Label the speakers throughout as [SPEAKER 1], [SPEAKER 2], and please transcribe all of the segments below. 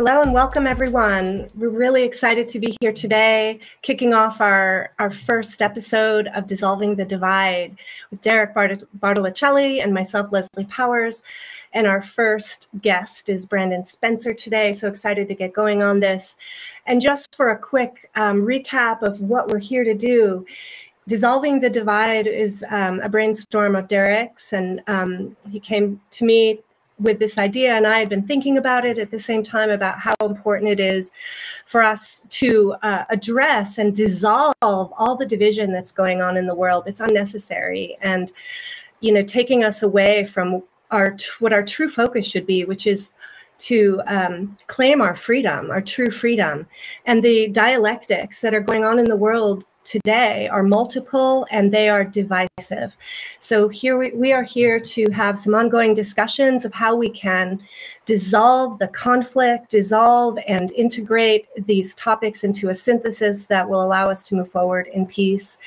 [SPEAKER 1] Hello and welcome everyone. We're really excited to be here today, kicking off our, our first episode of Dissolving the Divide with Derek Bart and myself, Leslie Powers. And our first guest is Brandon Spencer today. So excited to get going on this. And just for a quick um, recap of what we're here to do, Dissolving the Divide is um, a brainstorm of Derek's, and um, he came to me with this idea and i had been thinking about it at the same time about how important it is for us to uh, address and dissolve all the division that's going on in the world it's unnecessary and you know taking us away from our what our true focus should be which is to um, claim our freedom, our true freedom. And the dialectics that are going on in the world today are multiple and they are divisive. So here we, we are here to have some ongoing discussions of how we can dissolve the conflict, dissolve and integrate these topics into a synthesis that will allow us to move forward in peace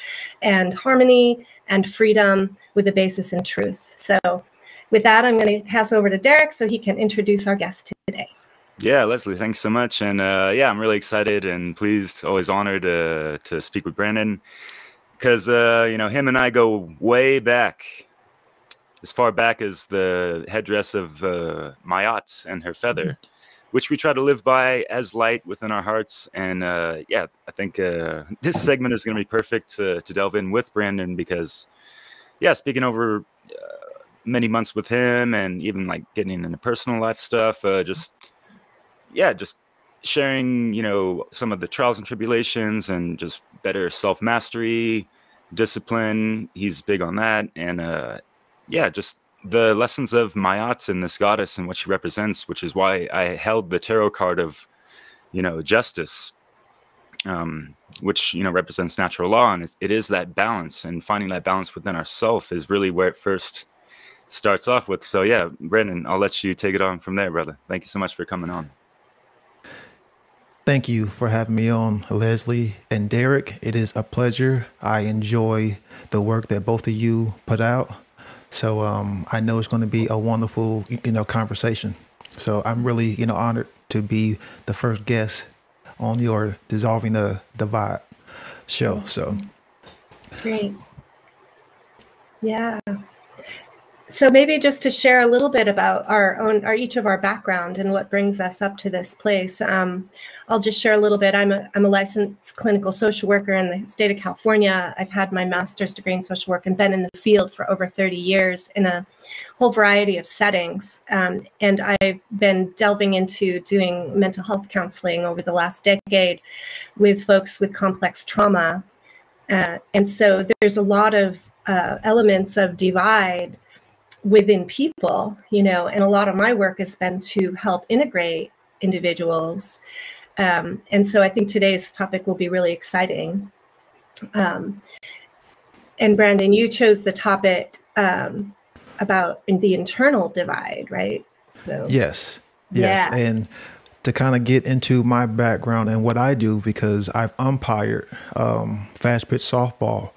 [SPEAKER 1] and harmony and freedom with a basis in truth. So with that, I'm going to pass over to Derek so he can introduce our guest today.
[SPEAKER 2] Yeah, Leslie, thanks so much. And uh, yeah, I'm really excited and pleased, always honored to, to speak with Brandon because, uh, you know, him and I go way back, as far back as the headdress of uh, Maat and her feather, mm-hmm. which we try to live by as light within our hearts. And uh, yeah, I think uh, this segment is going to be perfect to, to delve in with Brandon because, yeah, speaking over uh, many months with him and even like getting into personal life stuff, uh, just yeah, just sharing, you know, some of the trials and tribulations and just better self mastery, discipline. He's big on that. And uh, yeah, just the lessons of Maat and this goddess and what she represents, which is why I held the tarot card of, you know, justice, um, which, you know, represents natural law. And it is that balance and finding that balance within ourself is really where it first starts off with. So yeah, Brandon, I'll let you take it on from there, brother. Thank you so much for coming on.
[SPEAKER 3] Thank you for having me on, Leslie and Derek. It is a pleasure. I enjoy the work that both of you put out. So um, I know it's going to be a wonderful, you know, conversation. So I'm really, you know, honored to be the first guest on your Dissolving the Divide show. So
[SPEAKER 1] great. Yeah. So maybe just to share a little bit about our own, our each of our background and what brings us up to this place. Um, I'll just share a little bit. I'm a, I'm a licensed clinical social worker in the state of California. I've had my master's degree in social work and been in the field for over 30 years in a whole variety of settings. Um, and I've been delving into doing mental health counseling over the last decade with folks with complex trauma. Uh, and so there's a lot of uh, elements of divide within people, you know, and a lot of my work has been to help integrate individuals. Um, and so I think today's topic will be really exciting. Um, and Brandon, you chose the topic um, about the internal divide, right?
[SPEAKER 3] So yes, yes, yeah. and to kind of get into my background and what I do because I've umpired um, fast pitch softball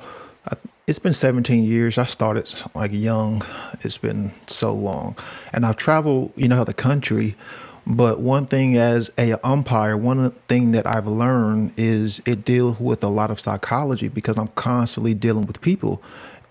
[SPEAKER 3] it's been 17 years. I started like young. It's been so long. And I've traveled, you know, the country. But one thing as a umpire, one thing that I've learned is it deals with a lot of psychology because I'm constantly dealing with people.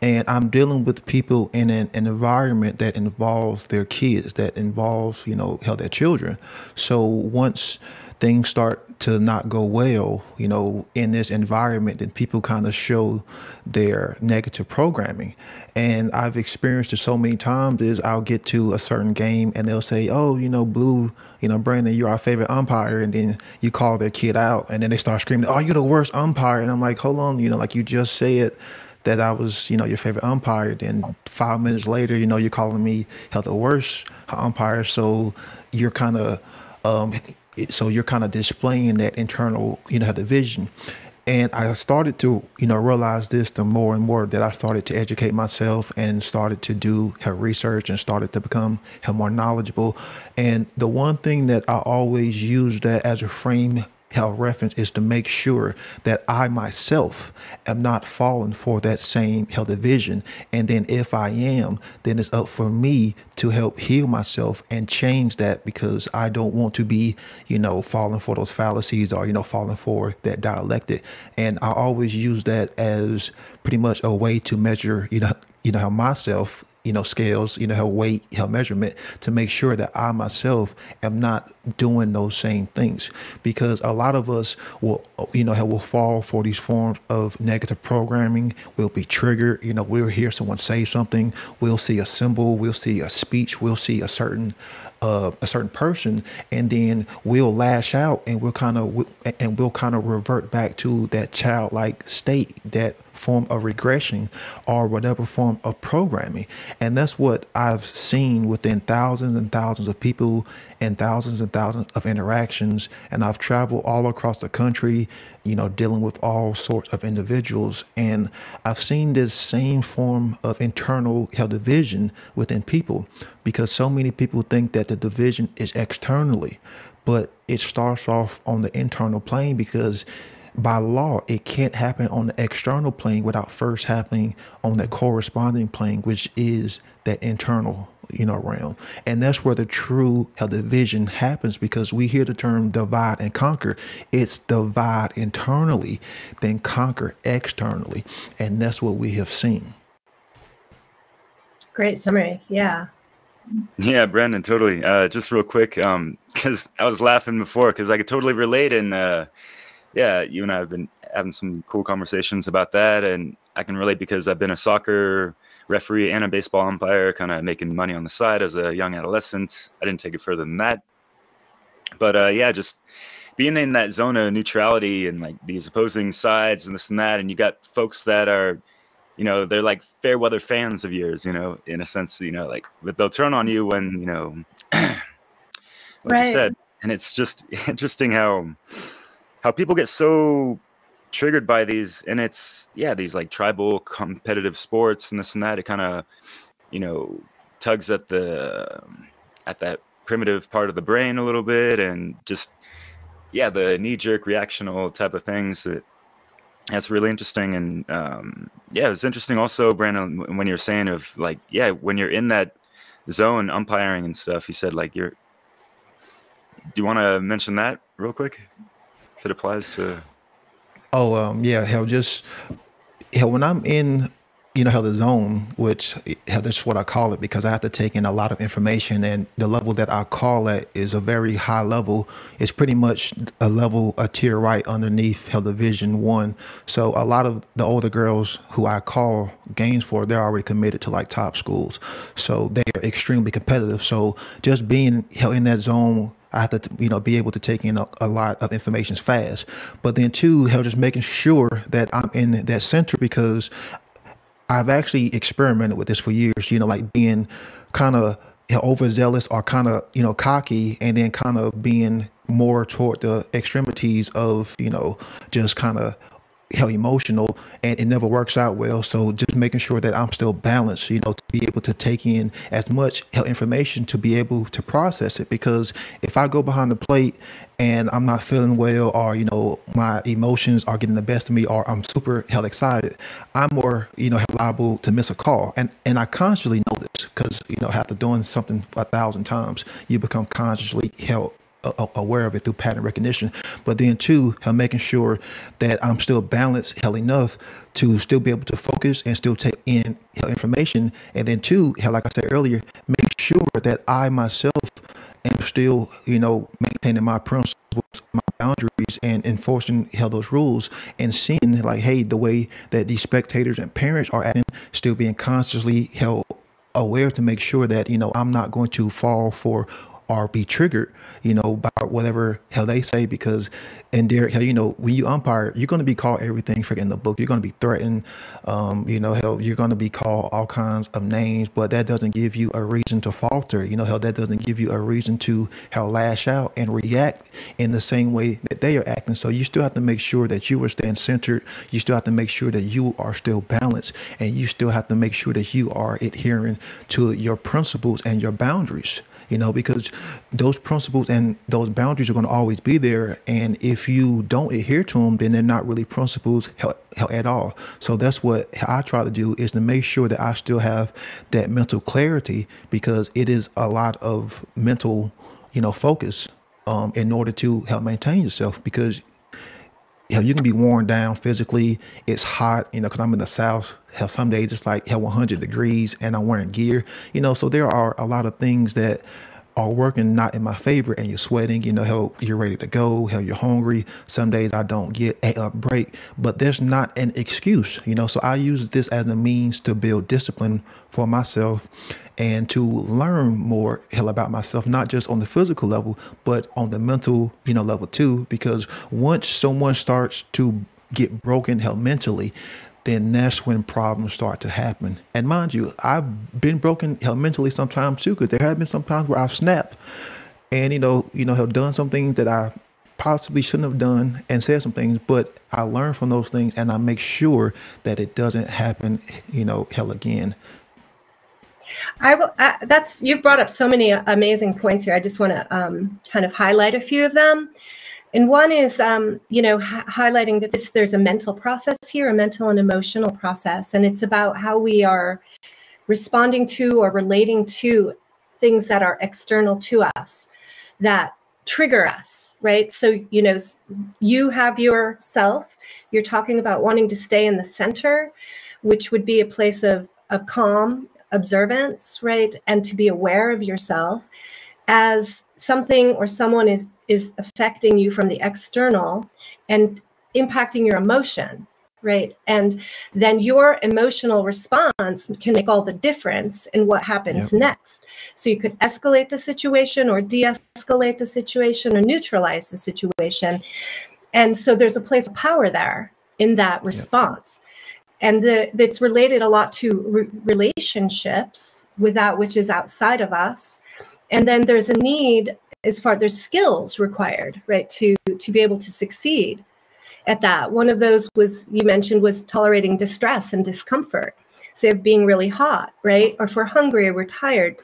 [SPEAKER 3] And I'm dealing with people in an, an environment that involves their kids, that involves, you know, how their children. So once things start to not go well, you know, in this environment, then people kind of show their negative programming. And I've experienced it so many times is I'll get to a certain game and they'll say, Oh, you know, Blue, you know, Brandon, you're our favorite umpire. And then you call their kid out and then they start screaming, Oh, you're the worst umpire. And I'm like, hold on, you know, like you just said that I was, you know, your favorite umpire. Then five minutes later, you know, you're calling me the worst umpire. So you're kind of um, so you're kind of displaying that internal, you know, division. And I started to, you know, realize this the more and more that I started to educate myself and started to do her research and started to become more knowledgeable. And the one thing that I always use that as a frame health reference is to make sure that I myself am not falling for that same health division. And then if I am, then it's up for me to help heal myself and change that because I don't want to be, you know, falling for those fallacies or, you know, falling for that dialectic. And I always use that as pretty much a way to measure, you know, you know, how myself you know, scales, you know, her weight, her measurement to make sure that I myself am not doing those same things. Because a lot of us will, you know, will fall for these forms of negative programming. We'll be triggered. You know, we'll hear someone say something. We'll see a symbol. We'll see a speech. We'll see a certain uh, a certain person, and then we'll lash out, and we'll kind of and we'll kind of revert back to that childlike state, that form of regression, or whatever form of programming, and that's what I've seen within thousands and thousands of people and thousands and thousands of interactions, and I've traveled all across the country, you know, dealing with all sorts of individuals, and I've seen this same form of internal health division within people because so many people think that the division is externally, but it starts off on the internal plane because by law, it can't happen on the external plane without first happening on the corresponding plane, which is that internal, you know, realm. And that's where the true health division happens because we hear the term divide and conquer. It's divide internally, then conquer externally. And that's what we have seen.
[SPEAKER 1] Great summary. Yeah.
[SPEAKER 2] Yeah, Brandon, totally. Uh, just real quick, um, because I was laughing before because I could totally relate, and uh, yeah, you and I have been having some cool conversations about that, and I can relate because I've been a soccer referee and a baseball umpire, kind of making money on the side as a young adolescent. I didn't take it further than that, but uh, yeah, just being in that zone of neutrality and like these opposing sides and this and that, and you got folks that are you know they're like fair weather fans of yours you know in a sense you know like but they'll turn on you when you know like right. you said and it's just interesting how how people get so triggered by these and it's yeah these like tribal competitive sports and this and that it kind of you know tugs at the at that primitive part of the brain a little bit and just yeah the knee-jerk reactional type of things that that's really interesting and um, yeah it's interesting also brandon when you're saying of like yeah when you're in that zone umpiring and stuff you said like you're do you want to mention that real quick it applies to
[SPEAKER 3] oh um yeah hell just hell when i'm in you know hell, the zone which hell, that's what i call it because i have to take in a lot of information and the level that i call it is a very high level. It's pretty much a level a tier right underneath health division one. So a lot of the older girls who i call games for they're already committed to like top schools. So they're extremely competitive. So just being hell in that zone I have to, you know, be able to take in a, a, lot of information fast. But then two, hell, just making sure that I'm in that center because I've actually experimented with this for years, you know, like being kind of you know, overzealous or kind of, you know, cocky and then kind of being more toward the extremities of, you know, just kind of how emotional and it never works out well. So just making sure that I'm still balanced, you know, to be able to take in as much information to be able to process it. Because if I go behind the plate and I'm not feeling well or, you know, my emotions are getting the best of me or I'm super hell excited, I'm more, you know, liable to miss a call. And and I consciously know this because, you know, after doing something a thousand times, you become consciously held aware of it through pattern recognition. But then two, making sure that I'm still balanced hell enough to still be able to focus and still take in information. And then two, like I said earlier, make sure that I myself am still, you know, maintaining my principles, my boundaries and enforcing hell those rules and seeing like, hey, the way that these spectators and parents are acting, still being consciously held aware to make sure that, you know, I'm not going to fall for or be triggered, you know, by whatever hell they say. Because in Derek, hell, you know, when you umpire, you're going to be called everything in the book. You're going to be threatened, um, you know, hell, you're going to be called all kinds of names, but that doesn't give you a reason to falter. You know, hell, that doesn't give you a reason to hell lash out and react in the same way that they are acting. So you still have to make sure that you are staying centered. You still have to make sure that you are still balanced, and you still have to make sure that you are adhering to your principles and your boundaries you know, because those principles and those boundaries are going to always be there. And if you don't adhere to them, then they're not really principles at all. So that's what I try to do is to make sure that I still have that mental clarity because it is a lot of mental, you know, focus um, in order to help maintain yourself because you know, you can be worn down physically. It's hot, you know, because I'm in the South. Hell, some days it's like hell 100 degrees and I'm wearing gear, you know. So there are a lot of things that are working not in my favor and you're sweating, you know, hell, you're ready to go, hell, you're hungry. Some days I don't get a break, but there's not an excuse, you know. So I use this as a means to build discipline for myself and to learn more hell about myself, not just on the physical level, but on the mental, you know, level too. Because once someone starts to get broken hell mentally, then that's when problems start to happen. And mind you, I've been broken hell mentally sometimes too, because there have been some times where I've snapped and you know, you know, have done something that I possibly shouldn't have done and said some things, but I learn from those things and I make sure that it doesn't happen, you know, hell again.
[SPEAKER 1] I will. Uh, that's you've brought up so many amazing points here. I just want to um, kind of highlight a few of them. And one is, um, you know, highlighting that this there's a mental process here, a mental and emotional process, and it's about how we are responding to or relating to things that are external to us that trigger us, right? So, you know, you have yourself. You're talking about wanting to stay in the center, which would be a place of of calm observance, right? And to be aware of yourself as something or someone is is affecting you from the external and impacting your emotion right? And then your emotional response can make all the difference in what happens yep. next. So you could escalate the situation or de-escalate the situation or neutralize the situation. And so there's a place of power there in that response and that's related a lot to re- relationships with that which is outside of us. And then there's a need as far there's skills required right to to be able to succeed at that. One of those was you mentioned was tolerating distress and discomfort. Say of being really hot right or if we're hungry or we're tired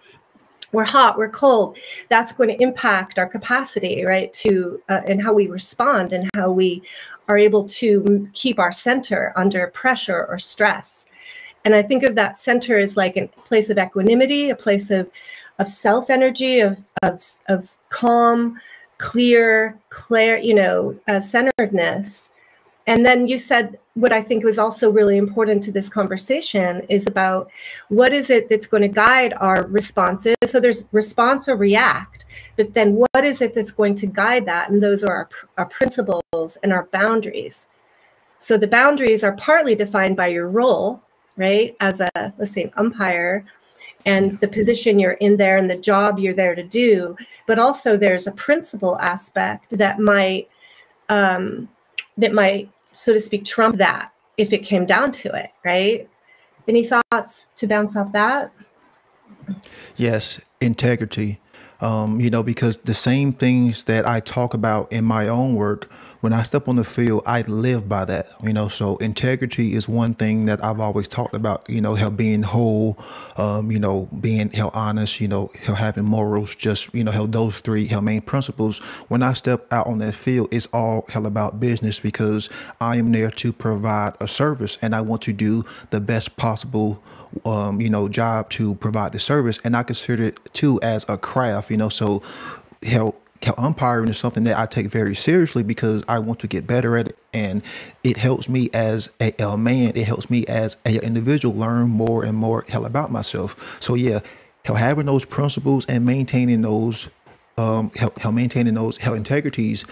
[SPEAKER 1] we're hot we're cold that's going to impact our capacity right to uh, and how we respond and how we are able to keep our center under pressure or stress. And i think of that center as like a place of equanimity a place of of self energy of of, of calm clear clear you know uh, centeredness and then you said what I think was also really important to this conversation is about what is it that's going to guide our responses. So there's response or react, but then what is it that's going to guide that? And those are our, our principles and our boundaries. So the boundaries are partly defined by your role, right? As a, let's say, umpire and the position you're in there and the job you're there to do. But also there's a principle aspect that might, um, that might, so to speak, trump that if it came down to it, right? Any thoughts to bounce off that?
[SPEAKER 3] Yes, integrity. Um, you know, because the same things that I talk about in my own work when I step on the field, I live by that, you know. So integrity is one thing that I've always talked about, you know, how being whole, um, you know, being how honest, you know, how having morals, just, you know, how those three how main principles. When I step out on that field, it's all hell about business because I am there to provide a service and I want to do the best possible um, you know, job to provide the service. And I consider it too as a craft, you know, so hell umpiring is something that I take very seriously because I want to get better at it, and it helps me as a, a man. It helps me as an individual learn more and more hell about myself. So yeah, hell having those principles and maintaining those, um, hell, hell maintaining those hell integrities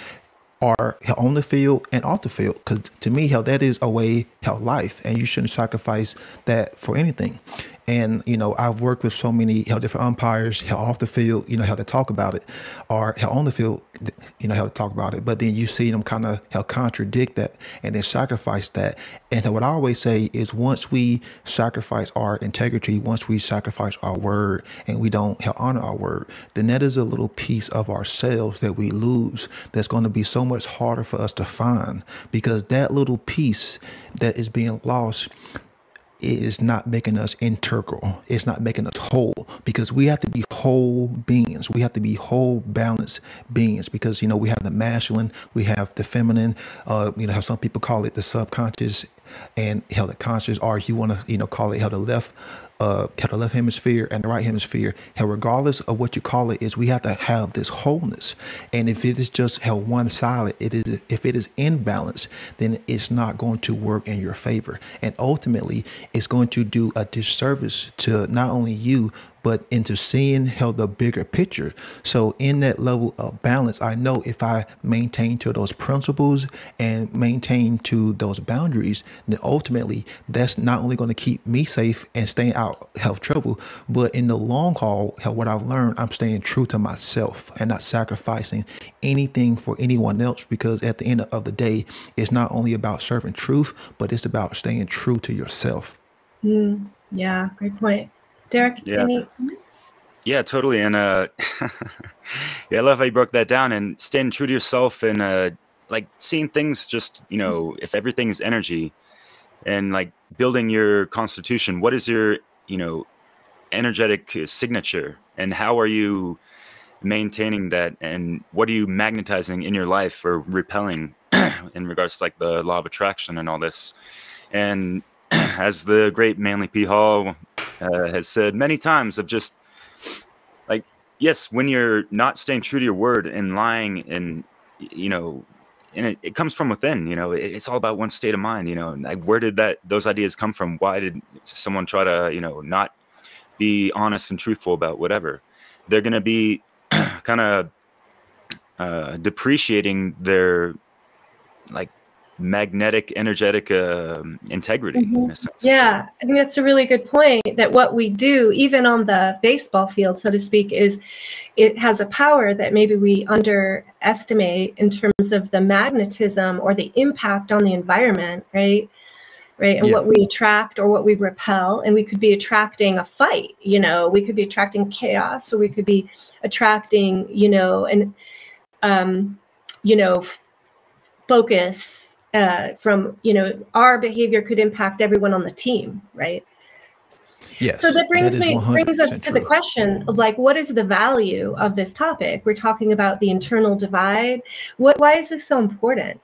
[SPEAKER 3] are on the field and off the field. Because to me, hell, that is a way, hell, life, and you shouldn't sacrifice that for anything. And you know, I've worked with so many how different umpires how off the field, you know, how to talk about it, or how on the field, you know, how to talk about it. But then you see them kind of how contradict that and then sacrifice that. And what I always say is, once we sacrifice our integrity, once we sacrifice our word, and we don't how honor our word, then that is a little piece of ourselves that we lose. That's going to be so much harder for us to find because that little piece that is being lost is not making us integral. It's not making us whole because we have to be whole beings. We have to be whole balanced beings because you know we have the masculine, we have the feminine. Uh, you know how some people call it the subconscious and how the conscious, or if you want to you know call it how the left uh, the left hemisphere and the right hemisphere. Regardless of what you call it, is we have to have this wholeness. And if it is just how one sided, it is if it is imbalance, then it's not going to work in your favor. And ultimately, it's going to do a disservice to not only you but into seeing how the bigger picture. So in that level of balance, I know if I maintain to those principles and maintain to those boundaries, then ultimately that's not only going to keep me safe and staying out of trouble, but in the long haul, what I've learned, I'm staying true to myself and not sacrificing anything for anyone else because at the end of the day, it's not only about serving truth, but it's about staying true to yourself.
[SPEAKER 1] Mm, yeah, great point. Derek, yeah. any comments?
[SPEAKER 2] Yeah, totally. And uh, yeah, I love how you broke that down and staying true to yourself and uh, like seeing things just, you know, if everything is energy and like building your constitution, what is your, you know, energetic signature and how are you maintaining that and what are you magnetizing in your life or repelling in regards to like the law of attraction and all this? And as the great Manly P. Hall uh, has said many times, of just like, yes, when you're not staying true to your word and lying and, you know, and it, it comes from within, you know, it, it's all about one state of mind, you know, like where did that, those ideas come from? Why did someone try to, you know, not be honest and truthful about whatever? They're going to be kind of uh, depreciating their like magnetic energetic uh, integrity mm-hmm.
[SPEAKER 1] yeah i think that's a really good point that what we do even on the baseball field so to speak is it has a power that maybe we underestimate in terms of the magnetism or the impact on the environment right right and yeah. what we attract or what we repel and we could be attracting a fight you know we could be attracting chaos or we could be attracting you know and um you know focus uh, from you know our behavior could impact everyone on the team, right?
[SPEAKER 3] Yes.
[SPEAKER 1] So that brings that me brings us to the question of like, what is the value of this topic? We're talking about the internal divide. What? Why is this so important?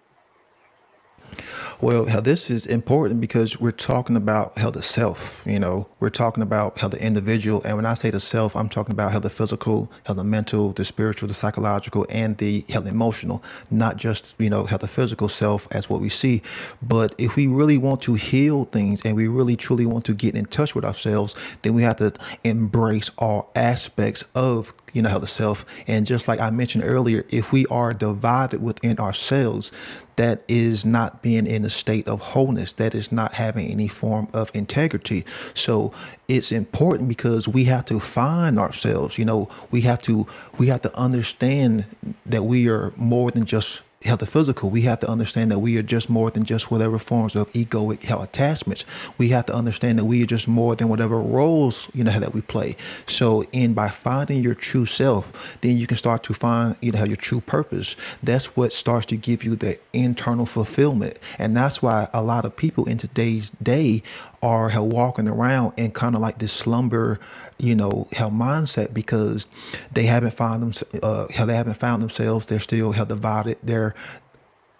[SPEAKER 3] Well, how this is important because we're talking about how the self, you know, we're talking about how the individual, and when I say the self, I'm talking about how the physical, how the mental, the spiritual, the psychological, and the the emotional, not just, you know, how the physical self as what we see. But if we really want to heal things and we really truly want to get in touch with ourselves, then we have to embrace all aspects of you know, how the self. And just like I mentioned earlier, if we are divided within ourselves, that is not being in a state of wholeness. That is not having any form of integrity. So it's important because we have to find ourselves. You know, we have to we have to understand that we are more than just health physical, we have to understand that we are just more than just whatever forms of egoic attachments. We have to understand that we are just more than whatever roles you know that we play. So, in by finding your true self, then you can start to find you know your true purpose. That's what starts to give you the internal fulfillment, and that's why a lot of people in today's day are walking around and kind of like this slumber you know, health mindset because they haven't found them, uh, how they haven't found themselves. They're still health divided. They're,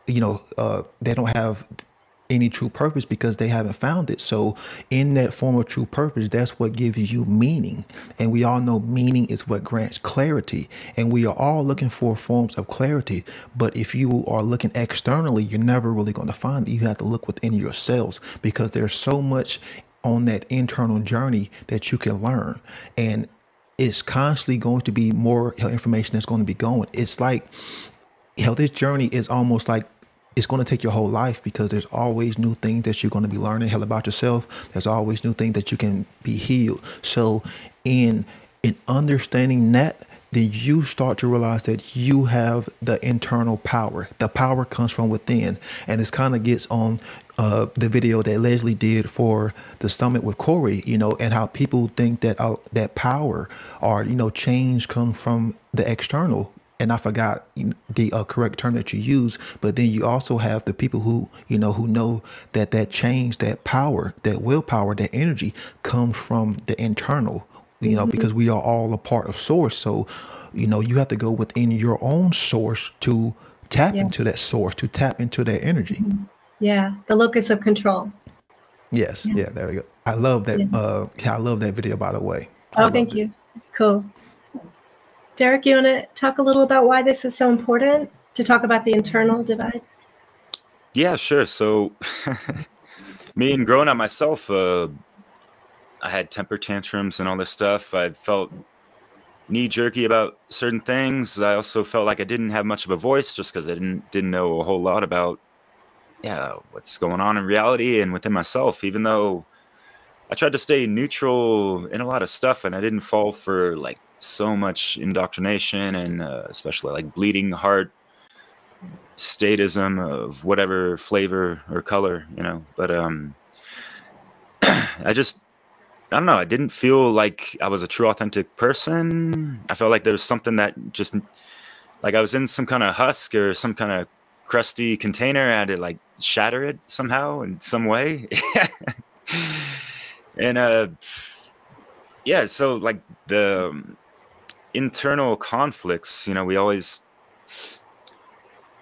[SPEAKER 3] you know, uh, they don't have any true purpose because they haven't found it. So, in that form of true purpose, that's what gives you meaning. And we all know meaning is what grants clarity. And we are all looking for forms of clarity. But if you are looking externally, you're never really going to find it. You have to look within yourselves because there's so much on that internal journey that you can learn. And it's constantly going to be more information that's going to be going. It's like, you know, this journey is almost like it's going to take your whole life because there's always new things that you're going to be learning hell about yourself. There's always new things that you can be healed. So in in understanding that, then you start to realize that you have the internal power. The power comes from within. And this kind of gets on uh, the video that Leslie did for the summit with Corey, you know, and how people think that uh, that power or, you know, change comes from the external and I forgot the uh, correct term that you use, but then you also have the people who you know who know that that change, that power, that willpower, that energy comes from the internal. You know, mm-hmm. because we are all a part of source. So, you know, you have to go within your own source to tap yeah. into that source, to tap into that energy. Mm-hmm.
[SPEAKER 1] Yeah, the locus of control.
[SPEAKER 3] Yes, yeah, yeah there we go. I love that. Yeah. Uh, I love that video, by the way.
[SPEAKER 1] Oh, thank you. Cool. Derek, you want to talk a little about why this is so important to talk about the internal divide?
[SPEAKER 2] Yeah, sure. So, me and growing up myself, uh, I had temper tantrums and all this stuff. I felt knee jerky about certain things. I also felt like I didn't have much of a voice just because I didn't didn't know a whole lot about yeah what's going on in reality and within myself. Even though I tried to stay neutral in a lot of stuff, and I didn't fall for like so much indoctrination and uh, especially like bleeding heart statism of whatever flavor or color, you know. But um, I just I don't know. I didn't feel like I was a true, authentic person. I felt like there was something that just like I was in some kind of husk or some kind of crusty container. I had to like shatter it somehow in some way. and uh, yeah. So like the um, internal conflicts, you know, we always,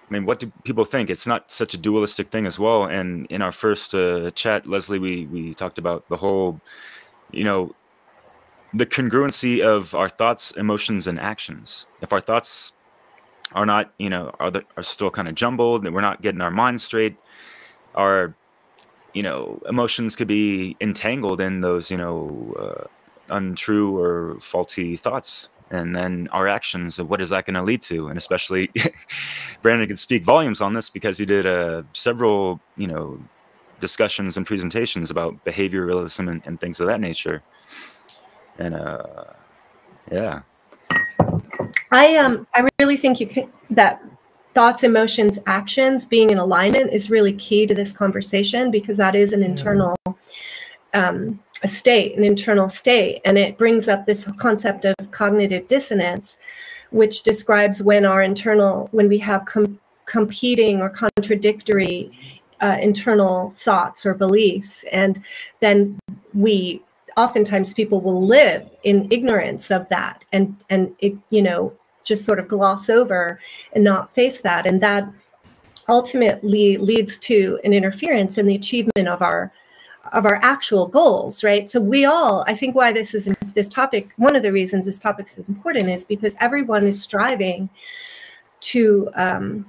[SPEAKER 2] I mean, what do people think? It's not such a dualistic thing as well. And in our first uh, chat, Leslie, we, we talked about the whole, you know, the congruency of our thoughts, emotions, and actions. If our thoughts are not, you know, are, the, are still kind of jumbled, we're not getting our mind straight, our, you know, emotions could be entangled in those, you know, uh, untrue or faulty thoughts and then our actions what is that going to lead to? And especially brandon can speak volumes on this because he did uh, several you know discussions and presentations about behavioralism and, and things of that nature. And uh yeah
[SPEAKER 1] i um i really think you can that thoughts emotions actions being in alignment is really key to this conversation because that is an internal um a state, an internal state. And it brings up this concept of cognitive dissonance, which describes when our internal, when we have com competing or contradictory uh, internal thoughts or beliefs. And then we, oftentimes people will live in ignorance of that and, and it, you know, just sort of gloss over and not face that. And that ultimately leads to an interference in the achievement of our of our actual goals, right? So we all, I think why this is this topic, one of the reasons this topic is important is because everyone is striving to um,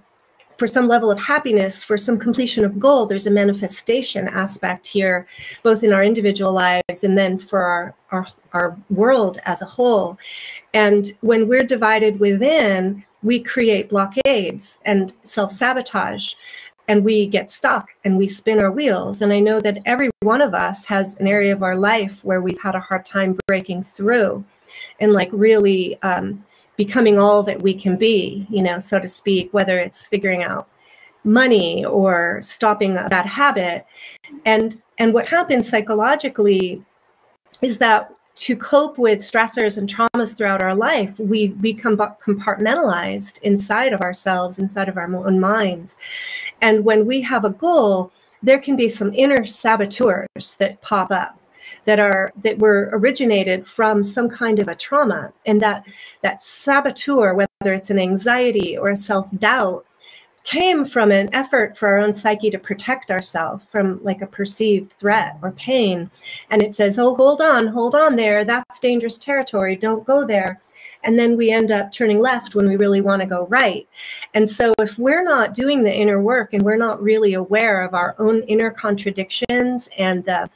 [SPEAKER 1] for some level of happiness, for some completion of goal, there's a manifestation aspect here, both in our individual lives and then for our, our, our world as a whole. And when we're divided within, we create blockades and self-sabotage and we get stuck and we spin our wheels. And I know that every one of us has an area of our life where we've had a hard time breaking through and like really um, becoming all that we can be, you know, so to speak, whether it's figuring out money or stopping that habit. And and what happens psychologically is that to cope with stressors and traumas throughout our life, we become compartmentalized inside of ourselves, inside of our own minds. And when we have a goal, there can be some inner saboteurs that pop up that are that were originated from some kind of a trauma and that that saboteur whether it's an anxiety or a self-doubt came from an effort for our own psyche to protect ourselves from like a perceived threat or pain. And it says, oh, hold on, hold on there. That's dangerous territory. Don't go there. And then we end up turning left when we really want to go right. And so if we're not doing the inner work and we're not really aware of our own inner contradictions and the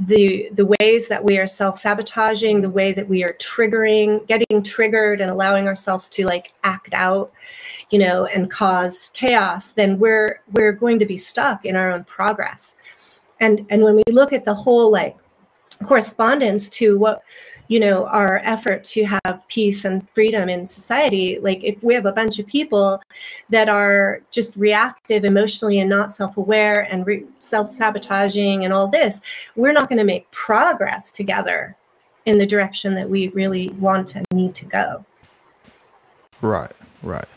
[SPEAKER 1] the the ways that we are self-sabotaging the way that we are triggering getting triggered and allowing ourselves to like act out you know and cause chaos then we're we're going to be stuck in our own progress. And and when we look at the whole like correspondence to what you know our effort to have peace and freedom in society like if we have a bunch of people that are just reactive emotionally and not self-aware and self-sabotaging and all this we're not going to make progress together in the direction that we really want and need to go
[SPEAKER 3] Right, right.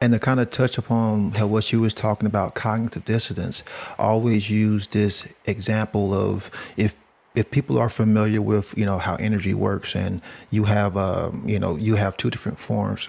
[SPEAKER 3] And to kind of touch upon what you was talking about cognitive dissonance, always use this example of if if people are familiar with you know how energy works and you have um, you know you have two different forms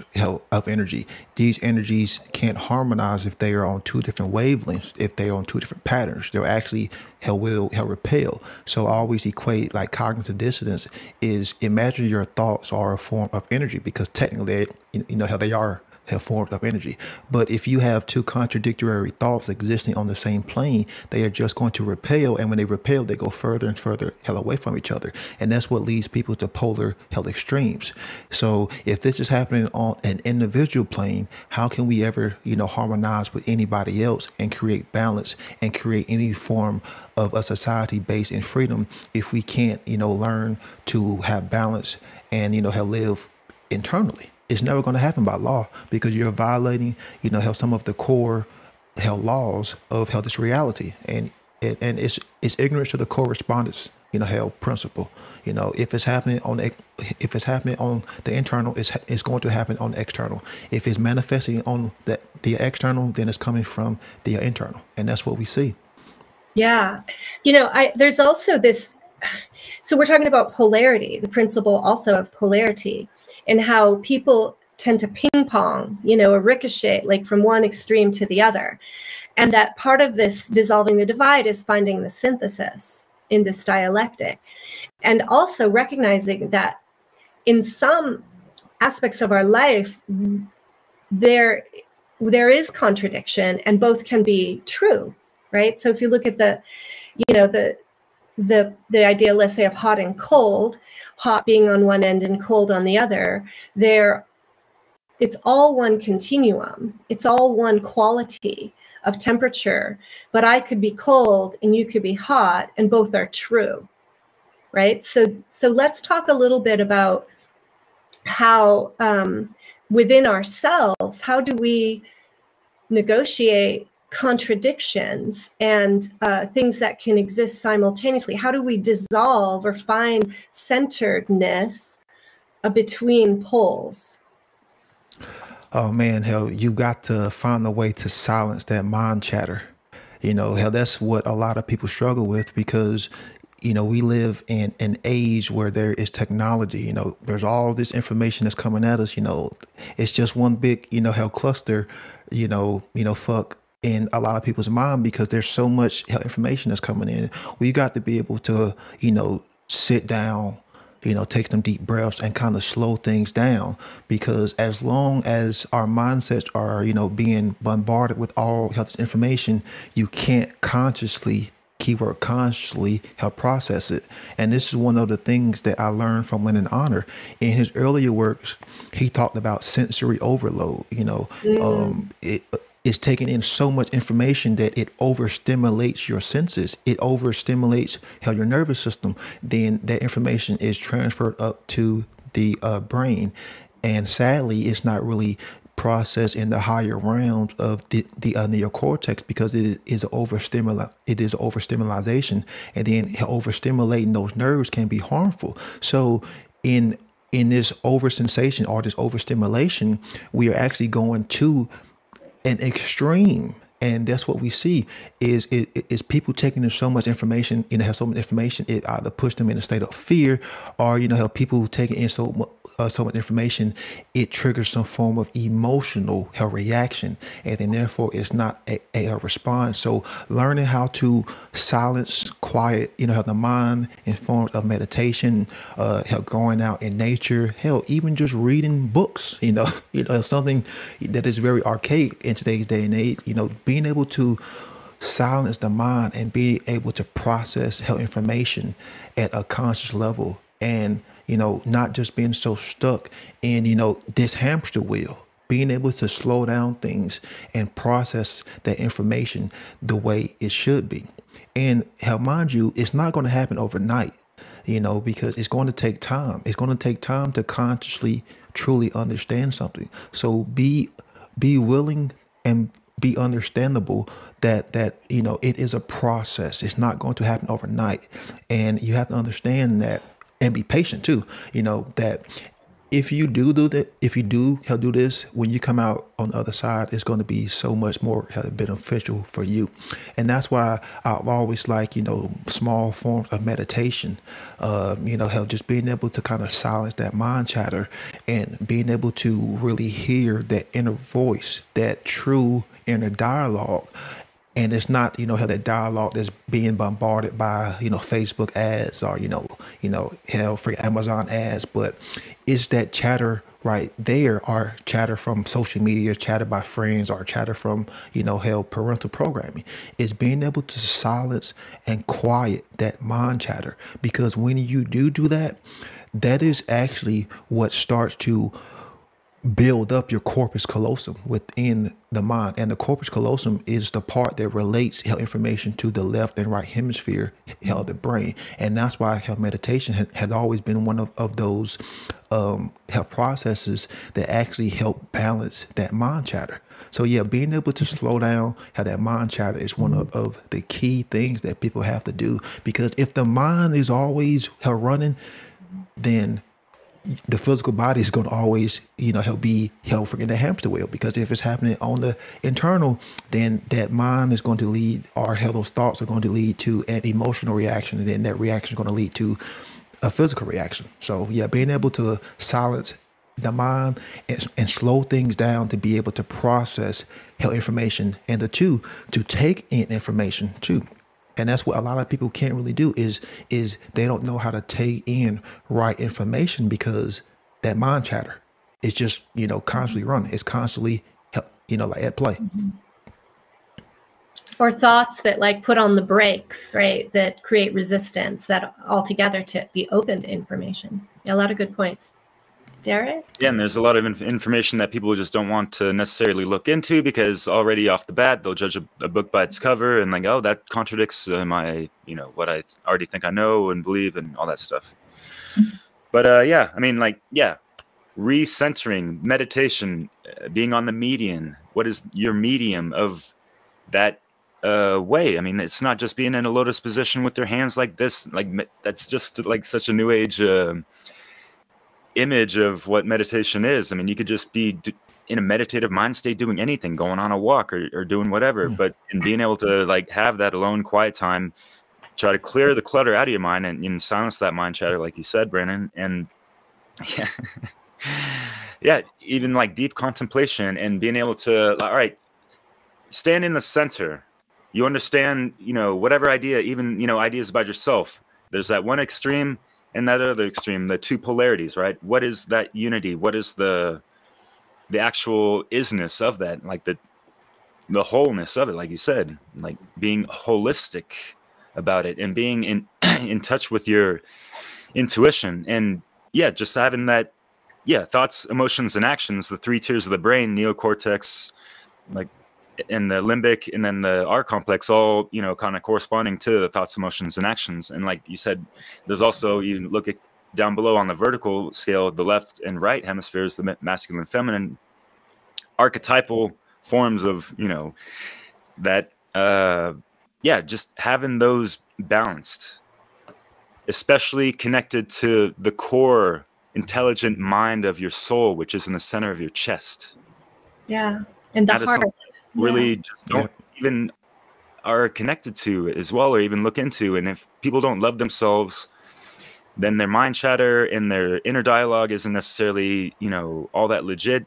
[SPEAKER 3] of energy these energies can't harmonize if they are on two different wavelengths if they're on two different patterns. They're actually hell will hell repel. So always equate like cognitive dissonance is imagine your thoughts are a form of energy because technically you know how they are have forms of energy. But if you have two contradictory thoughts existing on the same plane, they are just going to repel. And when they repel, they go further and further hell away from each other. And that's what leads people to polar hell extremes. So if this is happening on an individual plane, how can we ever, you know, harmonize with anybody else and create balance and create any form of a society based in freedom if we can't, you know, learn to have balance and, you know, have live internally? It's never going to happen by law because you're violating, you know, how some of the core held laws of how this reality and and it's it's ignorance to the correspondence, you know, held principle. You know, if it's happening on if it's happening on the internal, it's it's going to happen on the external. If it's manifesting on the the external, then it's coming from the internal, and that's what we see.
[SPEAKER 1] Yeah, you know, I there's also this. So we're talking about polarity, the principle also of polarity and how people tend to ping pong, you know, a ricochet, like from one extreme to the other. And that part of this dissolving the divide is finding the synthesis in this dialectic. And also recognizing that in some aspects of our life, there there is contradiction and both can be true right so if you look at the you know the the the idea let's say of hot and cold hot being on one end and cold on the other there it's all one continuum. It's all one quality of temperature. But i could be cold and you could be hot and both are true right? So so let's talk a little bit about how um, within ourselves how do we negotiate contradictions and uh, things that can exist simultaneously? How do we dissolve or find centeredness uh, between poles?
[SPEAKER 3] Oh man, hell, you got to find a way to silence that mind chatter. You know, hell, that's what a lot of people struggle with because you know we live in an age where there is technology you know there's all this information that's coming at us you know it's just one big you know hell cluster you know you know fuck in a lot of people's mind because there's so much health information that's coming in. We got to be able to, you know, sit down, you know, take some deep breaths and kind of slow things down because as long as our mindsets are, you know, being bombarded with all health information, you can't consciously keyword consciously help process it. And this is one of the things that I learned from Lenon Honor. In his earlier works, he talked about sensory overload. You know, mm. um, it, is taking in so much information that it overstimulates your senses. It overstimulates how your nervous system. Then that information is transferred up to the uh, brain, and sadly, it's not really processed in the higher realms of the, the uh, neocortex because it is, overstimula it is overstimulation and then overstimulating those nerves can be harmful so in in this oversensation or this overstimulation we are actually going to an extreme. And that's what we see is it is people taking in so much information you know have so much information it either push them in a state of fear or you know have people taking in so uh, so much information, it triggers some form of emotional reaction, and then therefore it's not a, a, response. So learning how to silence, quiet, you know, how the mind in forms of meditation, uh, help going out in nature, hell, even just reading books, you know, you know, something that is very archaic in today's day and age. You know, being able to silence the mind and be able to process health information at a conscious level and you know, not just being so stuck in, you know, this hamster wheel, being able to slow down things and process that information the way it should be. And how mind you, it's not going to happen overnight, you know, because it's going to take time. It's going to take time to consciously truly understand something. So be be willing and be understandable that that you know it is a process it's not going to happen overnight and you have to understand that and be patient too. You know that if you do do that, if you do do this, when you come out on the other side, it's going to be so much more beneficial for you. And that's why I've always like, you know, small forms of meditation, uh, you know, help just being able to kind of silence that mind chatter and being able to really hear that inner voice, that true inner dialogue and it's not you know how that dialogue that's being bombarded by you know facebook ads or you know you know hell for amazon ads but it's that chatter right there or chatter from social media chatter by friends or chatter from you know hell parental programming. Is being able to silence and quiet that mind chatter. Because when you do do that that is actually what starts to build up your corpus callosum within the mind. And the corpus callosum is the part that relates information to the left and right hemisphere of the brain. And that's why health meditation had always been one of, of those um, health processes that actually help balance that mind chatter. So yeah, being able to slow down, have that mind chatter is one of, of the key things that people have to do. Because if the mind is always running, then the physical body is going to always, you know, help be held in the hamster wheel because if it's happening on the internal, then that mind is going to lead, or how those thoughts are going to lead to an emotional reaction, and then that reaction is going to lead to a physical reaction. So yeah, being able to silence the mind and, and slow things down to be able to process health information, and the two to take in information too and that's what a lot of people can't really do is is they don't know how to take in right information because that mind chatter is just you know constantly mm-hmm. running. It's constantly you know like at play. Mm-hmm.
[SPEAKER 1] Or thoughts that like put on the brakes right that create resistance that altogether to be open to information. Yeah, a lot of good points Derek?
[SPEAKER 2] Yeah, and there's a lot of inf- information that people just don't want to necessarily look into because already off the bat they'll judge a, a book by its cover and like, oh, that contradicts uh, my, you know, what I already think I know and believe and all that stuff. Mm-hmm. But uh, yeah, I mean, like, yeah, recentering, meditation, uh, being on the median. What is your medium of that uh, way? I mean, it's not just being in a lotus position with your hands like this. Like that's just like such a new age. Uh, image of what meditation is. I mean, you could just be in a meditative mind state doing anything, going on a walk or, or doing whatever, mm. but in being able to like have that alone quiet time, try to clear the clutter out of your mind and, and silence that mind chatter, like you said, Brandon. And yeah, yeah, even like deep contemplation and being able to, all right, stand in the center. You understand, you know, whatever idea, even, you know, ideas about yourself. There's that one extreme and that other extreme, the two polarities, right? What is that unity? What is the the actual isness of that? Like the the wholeness of it, like you said, like being holistic about it and being in in touch with your intuition and yeah, just having that yeah, thoughts, emotions, and actions, the three tiers of the brain, neocortex, like and the limbic and then the R complex all, you know, kind of corresponding to the thoughts, emotions, and actions. And like you said, there's also, you look at down below on the vertical scale, the left and right hemispheres, the masculine feminine archetypal forms of, you know, that, uh, yeah, just having those balanced, especially connected to the core intelligent mind of your soul, which is in the center of your chest.
[SPEAKER 1] Yeah. And the heart
[SPEAKER 2] really yeah. just don't yeah. even are connected to as well or even look into and if people don't love themselves then their mind chatter and their inner dialogue isn't necessarily you know all that legit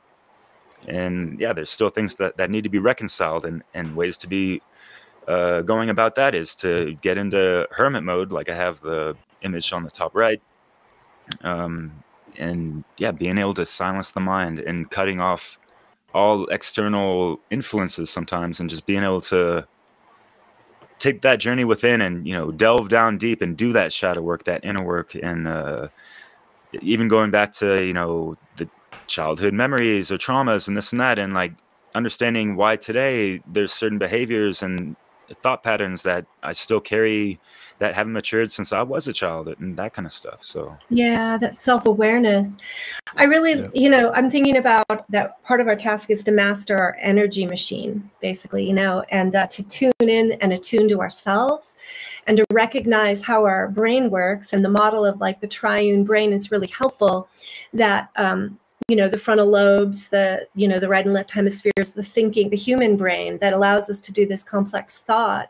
[SPEAKER 2] and yeah there's still things that, that need to be reconciled and, and ways to be uh, going about that is to get into hermit mode like i have the image on the top right um, and yeah being able to silence the mind and cutting off all external influences sometimes and just being able to take that journey within and you know delve down deep and do that shadow work that inner work and uh, even going back to you know the childhood memories or traumas and this and that and like understanding why today there's certain behaviors and thought patterns that I still carry that haven't matured since I was a child and that kind of stuff. So
[SPEAKER 1] yeah, that self awareness. I really, yeah. you know, I'm thinking about that part of our task is to master our energy machine, basically, you know, and uh, to tune in and attune to ourselves and to recognize how our brain works. And the model of like the triune brain is really helpful. That um, you know the frontal lobes the you know the right and left hemispheres the thinking the human brain that allows us to do this complex thought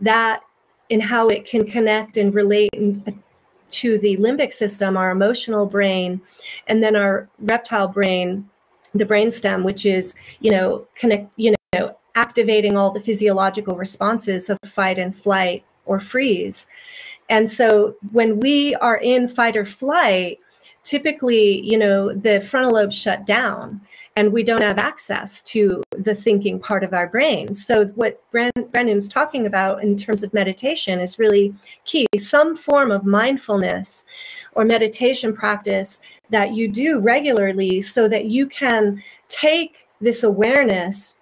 [SPEAKER 1] that in how it can connect and relate uh, to the limbic system our emotional brain and then our reptile brain the brainstem which is you know connect you know activating all the physiological responses of fight and flight or freeze. And so when we are in fight or flight typically, you know, the frontal lobe shut down and we don't have access to the thinking part of our brain. So what Brandon's talking about in terms of meditation is really key. Some form of mindfulness or meditation practice that you do regularly so that you can take this awareness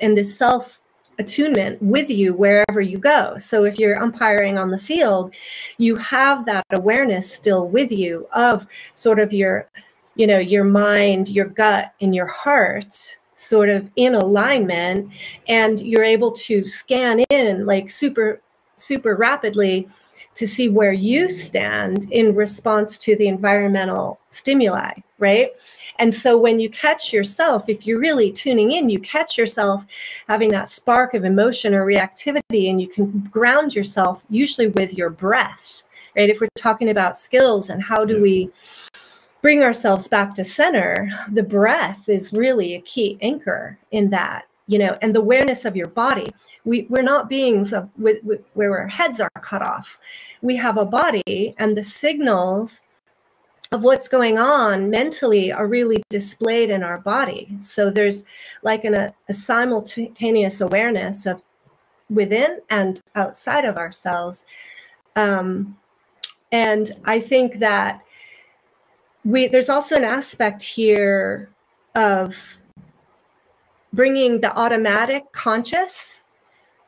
[SPEAKER 1] and this self attunement with you wherever you go. So if you're umpiring on the field, you have that awareness still with you of sort of your, you know, your mind, your gut, and your heart sort of in alignment and you're able to scan in like super super rapidly to see where you stand in response to the environmental stimuli right and so when you catch yourself, if you're really tuning in, you catch yourself having that spark of emotion or reactivity, and you can ground yourself usually with your breath, right? If we're talking about skills and how do we bring ourselves back to center, the breath is really a key anchor in that you know, and the awareness of your body. We, we're not beings of, where our heads are cut off. We have a body, and the signals of what's going on mentally are really displayed in our body. So there's like an, a, a simultaneous awareness of within and outside of ourselves. Um, and I think that we there's also an aspect here of bringing the automatic conscious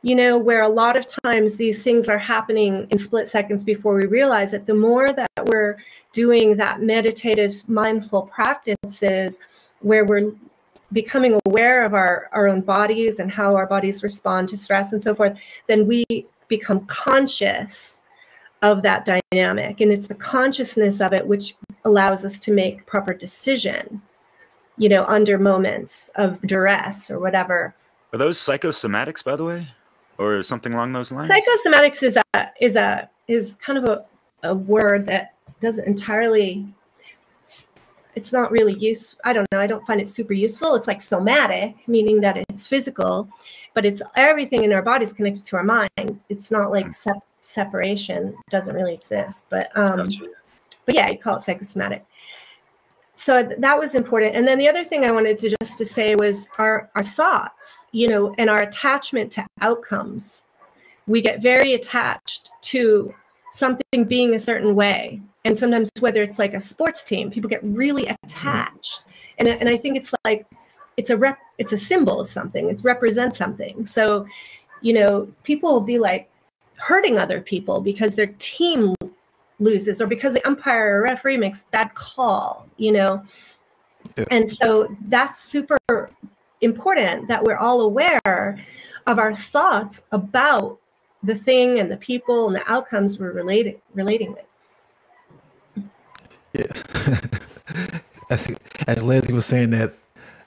[SPEAKER 1] you know, where a lot of times these things are happening in split seconds before we realize it, the more that we're doing that meditative, mindful practices where we're becoming aware of our, our own bodies and how our bodies respond to stress and so forth, then we become conscious of that dynamic. And it's the consciousness of it which allows us to make proper decision, you know, under moments of duress or whatever.
[SPEAKER 2] Are those psychosomatics, by the way? or something along those lines?
[SPEAKER 1] Psychosomatics is a is a is kind of a, a word that doesn't entirely it's not really use i don't know i don't find it super useful it's like somatic meaning that it's physical but it's everything in our body is connected to our mind it's not like mm. sep- separation doesn't really exist but um gotcha. But yeah you call it psychosomatic. So that was important. And then the other thing i wanted to just to say was our our thoughts you know and our attachment to outcomes. We get very attached to something being a certain way. And sometimes whether it's like a sports team people get really attached. And, and i think it's like it's a rep it's a symbol of something. It represents something. So you know people will be like hurting other people because their team loses or because the umpire or referee makes bad call, you know. Yeah. And so that's super important that we're all aware of our thoughts about the thing and the people and the outcomes we're relating relating with.
[SPEAKER 3] Yeah. as, as Leslie was saying that,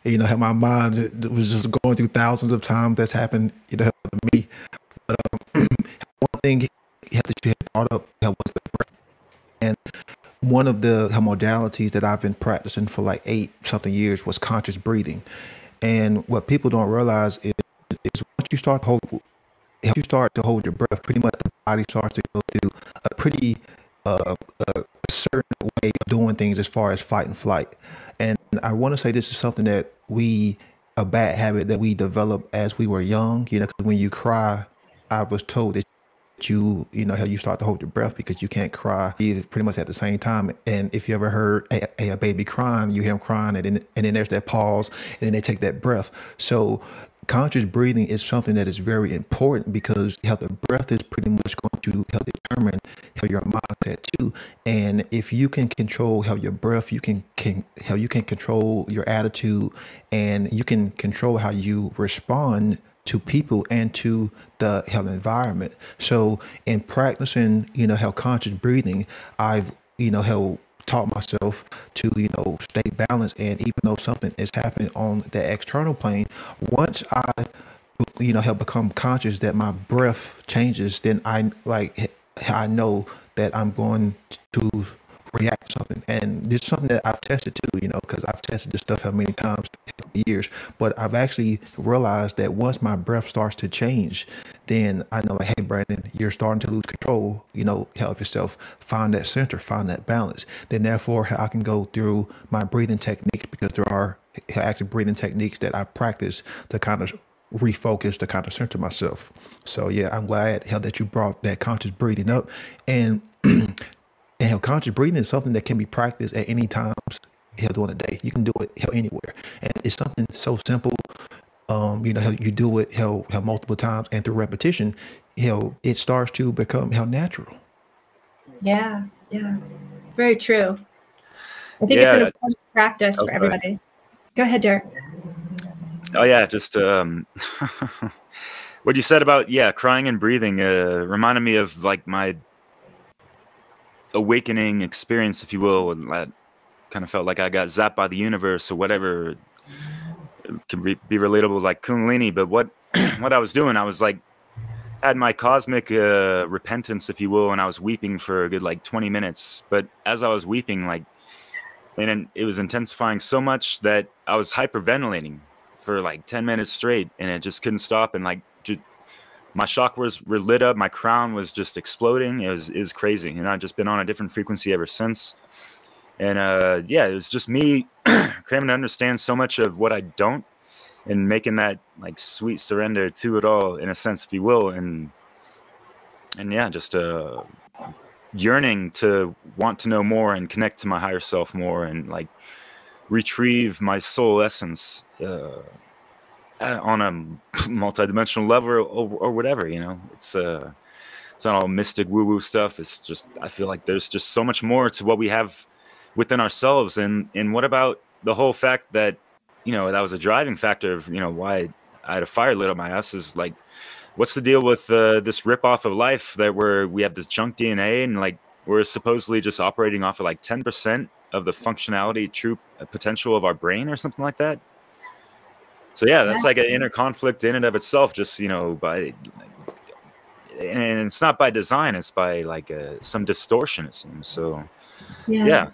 [SPEAKER 3] you know, my mind was just going through thousands of times that's happened, you know, to me. But um, one thing that you had brought up was the one of the modalities that I've been practicing for like eight something years was conscious breathing. And what people don't realize is, is once you start to hold, you start to hold your breath, pretty much the body starts to go through a pretty uh, a certain way of doing things as far as fight and flight. And I want to say this is something that we a bad habit that we develop as we were young. You know, when you cry, I was told that you you know how you start to hold your breath because you can't cry. Pretty much at the same time. And if you ever heard a, a baby crying you hear him crying and then, and then there's that pause and then they take that breath. So conscious breathing is something that is very important because how the breath is pretty much going to help determine how your mindset too. And if you can control how your breath, you can, can how you can control your attitude and you can control how you respond to people and to the health environment. So in practicing, you know, health conscious breathing, I've, you know, how taught myself to you know stay balanced and even though something is happening on the external plane once i you know help become conscious that my breath changes then i like i know that i'm going to react to something and this is something that i've tested too you know because i've tested this stuff how many times years but i've actually realized that once my breath starts to change then I know like, hey, Brandon, you're starting to lose control, you know, help yourself find that center, find that balance. Then therefore I can go through my breathing techniques because there are active breathing techniques that I practice to kind of refocus, to kind of center myself. So yeah, I'm glad how that you brought that conscious breathing up and and how conscious breathing is something that can be practiced at any times hell during the day. You can do it hell anywhere. And it's something so simple um, you know, how you do it how, how multiple times and through repetition, how it starts to become how natural.
[SPEAKER 1] Yeah, yeah. Very true. I think yeah. it's an important practice for everybody. Go ahead, Derek.
[SPEAKER 2] Oh yeah, just um, what you said about yeah, crying and breathing uh, reminded me of like my awakening experience, if you will, and that kind of felt like I got zapped by the universe or whatever. Can re- be relatable like kundalini but what what i was doing i was like had my cosmic uh, repentance if you will and i was weeping for a good like 20 minutes. But as i was weeping like and it was intensifying so much that i was hyperventilating for like 10 minutes straight and it just couldn't stop and like my chakras were lit up my crown was just exploding it was, it was crazy and i've just been on a different frequency ever since. And uh, yeah, it was just me cramming to understand so much of what I don't, and making that like sweet surrender to it all, in a sense, if you will, and and yeah, just uh, yearning to want to know more and connect to my higher self more, and like retrieve my soul essence uh, on a multidimensional level or, or, whatever. You know, it's uh, it's not all mystic woo woo stuff. It's just I feel like there's just so much more to what we have within ourselves and and what about the whole fact that you know that was a driving factor of you know why I had a fire lit up my ass is like what's the deal with uh, this rip off of life that we're we have this junk DNA and like we're supposedly just operating off of like 10% of the functionality true uh, potential of our brain or something like that so yeah that's like an inner conflict in and of itself just you know by and it's not by design it's by like uh, some distortion it seems so yeah. yeah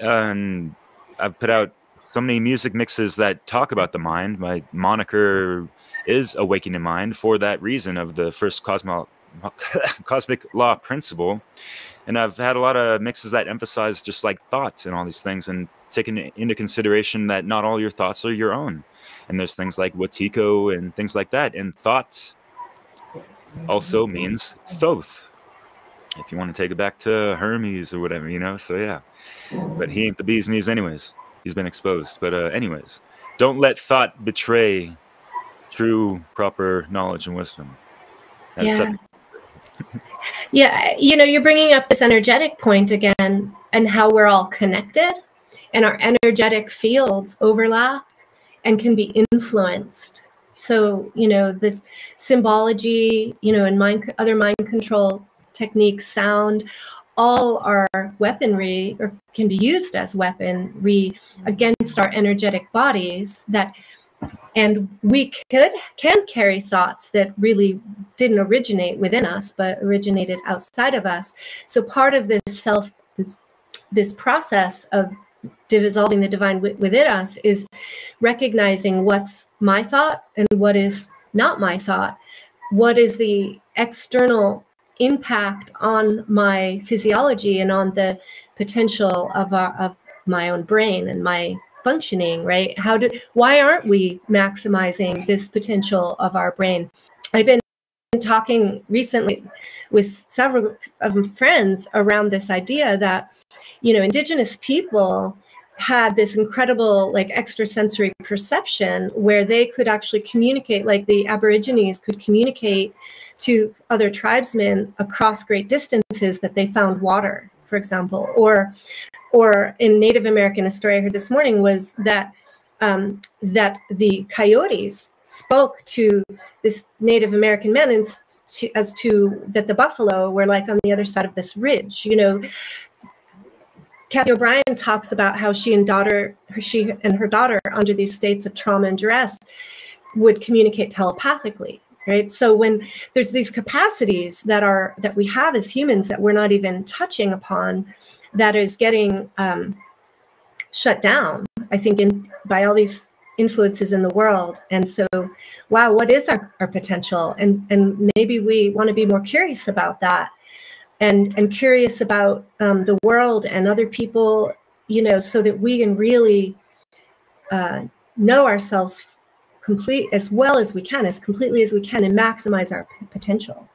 [SPEAKER 2] and I've put out so many music mixes that talk about the mind. My moniker is Awakening Mind for that reason of the first cosmo- cosmic law principle. And I've had a lot of mixes that emphasize just like thoughts and all these things and taking into consideration that not all your thoughts are your own. And there's things like Wetiko and things like that. And thought also means thoth. If you want to take it back to Hermes or whatever, you know? So yeah. But he ain't the bee's knees, anyways. He's been exposed. But, uh, anyways, don't let thought betray true, proper knowledge and wisdom.
[SPEAKER 1] That's yeah. yeah, you know, you're bringing up this energetic point again and how we're all connected and our energetic fields overlap and can be influenced. So, you know, this symbology, you know, and mind other mind control techniques, sound, all our weaponry or can be used as weaponry against our energetic bodies that and we could can carry thoughts that really didn't originate within us but originated outside of us so part of this self this, this process of dissolving the divide within us is recognizing what's my thought and what is not my thought. What is the external impact on my physiology and on the potential of our of my own brain and my functioning right? How did why aren't we maximizing this potential of our brain? I've been talking recently with several of friends around this idea that, you know, indigenous people had this incredible like extrasensory perception where they could actually communicate like the aborigines could communicate to other tribesmen across great distances that they found water for example or or in native american a story i heard this morning was that um, that the coyotes spoke to this Native American man and to, as to that the buffalo were like on the other side of this ridge. You know, Cathy O'Brien talks about how she and daughter, she and her daughter, under these states of trauma and duress, would communicate telepathically. Right. So when there's these capacities that are that we have as humans that we're not even touching upon, that is getting um, shut down. I think in by all these influences in the world. And so, wow, what is our, our potential? And and maybe we want to be more curious about that and and curious about um, the world and other people you know so that we can really uh, know ourselves complete as well as we can as completely as we can and maximize our potential.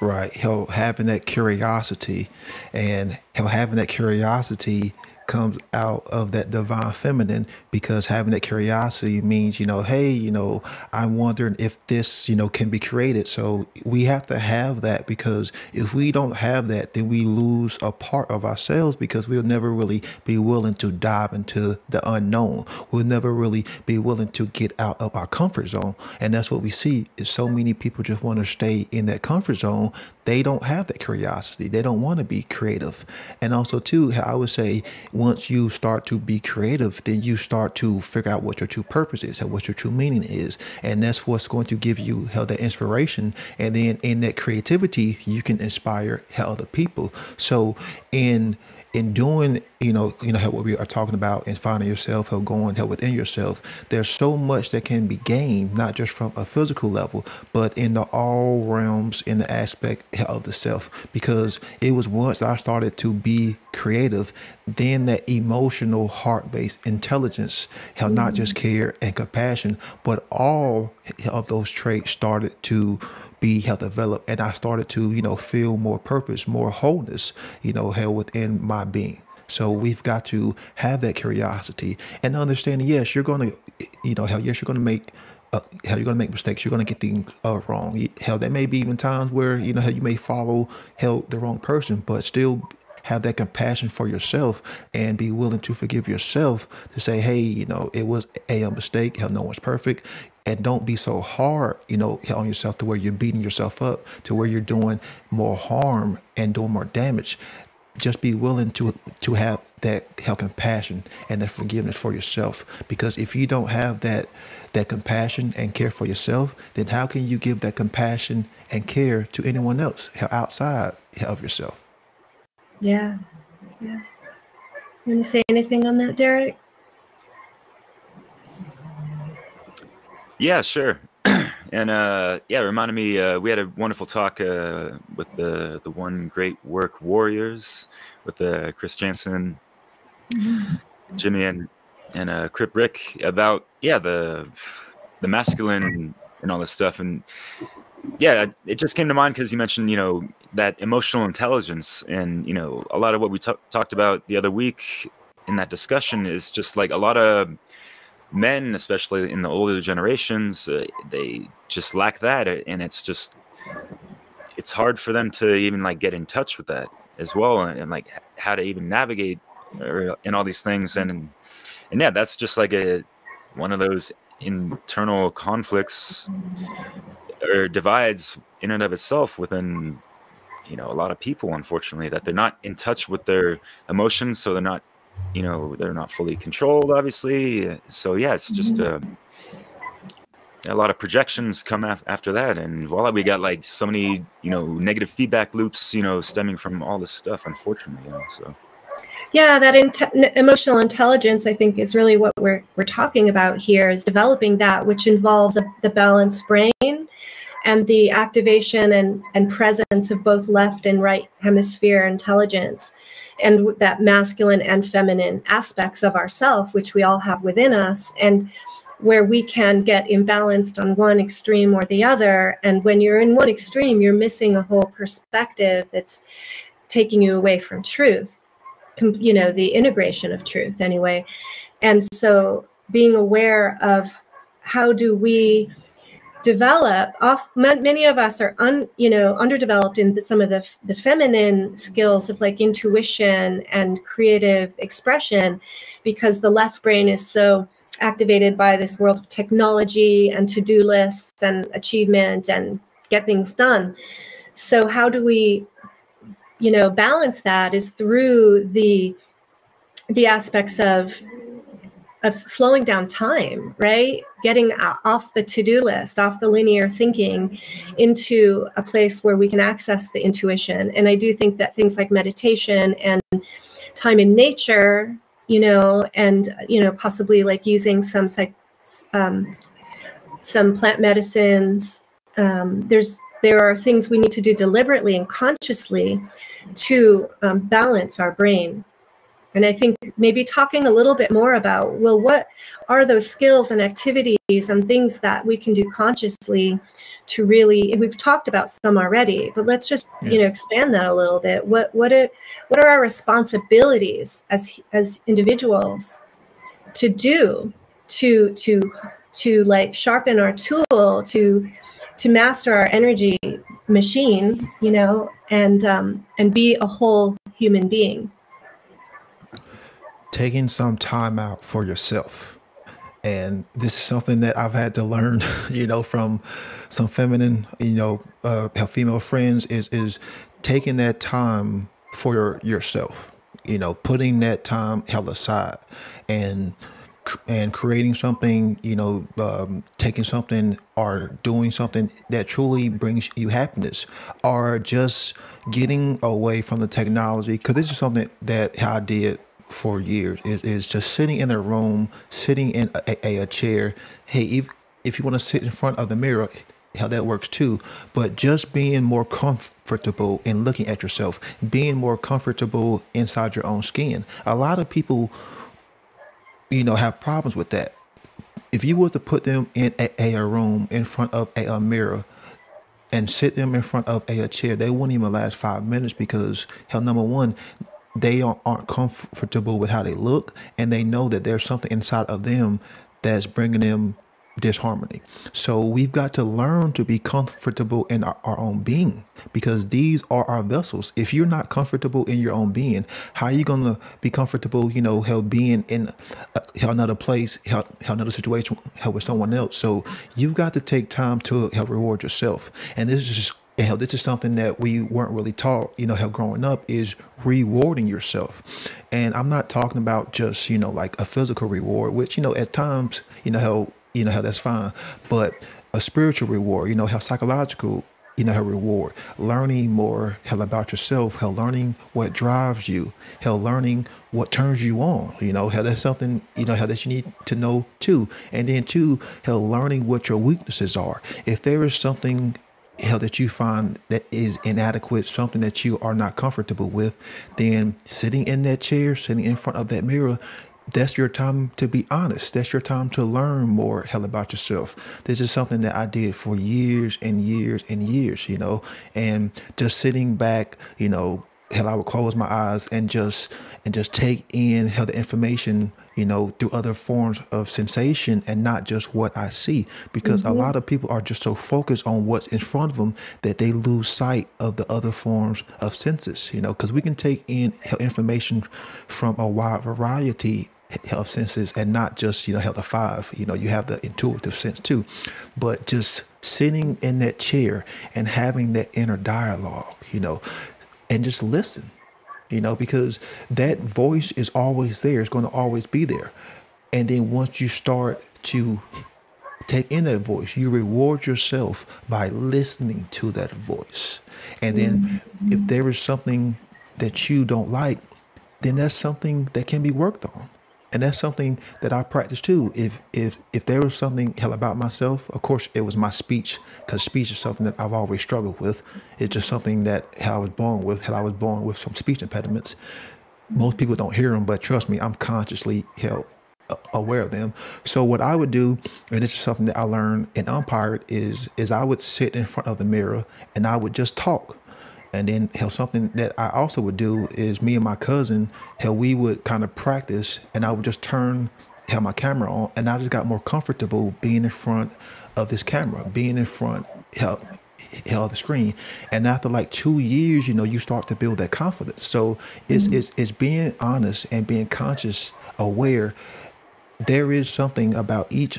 [SPEAKER 3] Right. He'll having that curiosity and he'll having that curiosity comes out of that divine feminine because having that curiosity means, you know, hey, you know, I'm wondering if this, you know, can be created. So we have to have that because if we don't have that, then we lose a part of ourselves because we'll never really be willing to dive into the unknown. We'll never really be willing to get out of our comfort zone. And that's what we see is so many people just want to stay in that comfort zone they don't have that curiosity. They don't want to be creative. And also, too, I would say once you start to be creative, then you start to figure out what your true purpose is and what your true meaning is. And that's what's going to give you hell that inspiration. And then in that creativity, you can inspire other people. So in in doing, you know, you know, what we are talking about and finding yourself, help going, help within yourself, there's so much that can be gained, not just from a physical level, but in the all realms in the aspect of the self. Because it was once I started to be creative, then that emotional heart-based intelligence, how not just mm. care and compassion, but all of those traits started to be helped develop and I started to, you know, feel more purpose, more wholeness, you know, held within my being. So we've got to have that curiosity and understanding, yes, you're going to, you know, hell, yes, you're going to make uh, hell, you're to make mistakes. You're to get things uh, wrong. Hell, there may be even times where, you know, hell, you may follow hell the wrong person, but still have that compassion for yourself and be willing to forgive yourself to say, hey, you know, it was a mistake. Hell, no one's perfect and don't be so hard, you know, on yourself to where you're beating yourself up, to where you're doing more harm and doing more damage. Just be willing to to have that help and passion and that forgiveness for yourself. Because if you don't have that that compassion and care for yourself, then how can you give that compassion and care to anyone else outside of yourself?
[SPEAKER 1] Yeah. Yeah. You want to say anything on that, Derek?
[SPEAKER 2] Yeah, sure. and uh, yeah, it reminded me. Uh, we had a wonderful talk uh, with the the one great work warriors with uh, Chris Jansen, mm-hmm. Jimmy, and and uh, Crip Rick about yeah the the masculine and all this stuff. And yeah, it just came to mind because you mentioned you know that emotional intelligence, and you know a lot of what we t- talked about the other week in that discussion is just like a lot of men, especially in the older generations, uh, they just lack that, and it's just it's hard for them to even like get in touch with that as well, and, and like how to even navigate or, and all these things, and and yeah, that's just like a one of those internal conflicts or divides in and of itself within you know a lot of people unfortunately that they're not in touch with their emotions so they're not you know they're not fully controlled obviously so yeah it's just uh, a lot of projections come af- after that and voila we got like so many you know negative feedback loops you know stemming from all this stuff unfortunately you know, so.
[SPEAKER 1] Yeah that in- emotional intelligence i think is really what we're we're talking about here is developing that which involves a, the balanced brain and the activation and, and presence of both left and right hemisphere intelligence and that masculine and feminine aspects of ourself which we all have within us and where we can get imbalanced on one extreme or the other. And when you're in one extreme, you're missing a whole perspective that's taking you away from truth, you know, the integration of truth anyway. And so being aware of how do we develop off many of us are un, you know underdeveloped in the, some of the the feminine skills of like intuition and creative expression because the left brain is so activated by this world of technology and to-do lists and achievement and get things done. So how do we you know balance that is through the the aspects of of slowing down time, right? Getting off the to do list, off the linear thinking into a place where we can access the intuition. And I do think that things like meditation and time in nature, you know, and, you know, possibly like using some psych, um, some plant medicines. Um, there's there are things we need to do deliberately and consciously to um, balance our brain and I think maybe talking a little bit more about, well, what are those skills and activities and things that we can do consciously to really, we've talked about some already, but let's just, yeah. you know, expand that a little bit. What, what, are, what are our responsibilities as, as individuals to do to, to, to like sharpen our tool, to, to master our energy machine, you know, and, um, and be a whole human being?
[SPEAKER 3] Taking some time out for yourself. And this is something that I've had to learn, you know, from some feminine, you know, uh, female friends is is taking that time for your, yourself, you know, putting that time aside and and creating something, you know, um, taking something or doing something that truly brings you happiness, or just getting away from the technology. Because this is something that I did for years is, is just sitting in a room, sitting in a, a, a chair. Hey, if, if you want to sit in front of the mirror, how that works too, but just being more comfortable in looking at yourself, being more comfortable inside your own skin. A lot of people, you know, have problems with that. If you were to put them in a, a room in front of a, a mirror, and sit them in front of a, a, chair, they wouldn't even last five minutes because, hell, number one, they aren't comfortable with how they look and they know that there's something inside of them that's bringing them disharmony. So we've got to learn to be comfortable in our, our, own being because these are our vessels. If you're not comfortable in your own being, how are you going to be comfortable, you know, hell being in uh, another place, hell, another situation, hell with someone else. So you've got to take time to help reward yourself. And this is just and hell, this is something that we weren't really taught, you know, how growing up is rewarding yourself. And I'm not talking about just, you know, like a physical reward, which, you know, at times, you know, how, you know, how that's fine, but a spiritual reward, you know, how psychological, you know, how reward, learning more, hell, about yourself, hell, learning what drives you, hell, learning what turns you on, you know, how that's something, you know, how that you need to know too. And then two, hell, learning what your weaknesses are. If there is something hell that you find that is inadequate, something that you are not comfortable with, then sitting in that chair, sitting in front of that mirror, that's your time to be honest. That's your time to learn more hell about yourself. This is something that I did for years and years and years, you know, and just sitting back, you know, hell, I would close my eyes and just and just take in hell the information, you know, through other forms of sensation and not just what I see. Because mm-hmm. a lot of people are just so focused on what's in front of them that they lose sight of the other forms of senses. You know, because we can take in information from a wide variety of senses and not just you know health of five you know you have the intuitive sense too but just sitting in that chair and having that inner dialogue you know and just listen, you know, because that voice is always there. It's going to always be there. And then once you start to take in that voice, you reward yourself by listening to that voice. And then mm-hmm. if there is something that you don't like, then that's something that can be worked on and that's something that I practice too. If if if there was something hell about myself, of course it was my speech, because speech is something that I've always struggled with. It's just something that how I was born with. Hell, I was born with some speech impediments. Most people don't hear them, but trust me, I'm consciously hell aware of them. So what I would do, and this is something that I learned in umpire, is is I would sit in front of the mirror and I would just talk. And then hell, something that I also would do is me and my cousin, hell, we would kind of practice, and I would just turn hell my camera on, and I just got more comfortable being in front of this camera, being in front hell, hell the screen. And after like two years, you know, you start to build that confidence. So it's mm-hmm. it's it's being honest and being conscious, aware there is something about each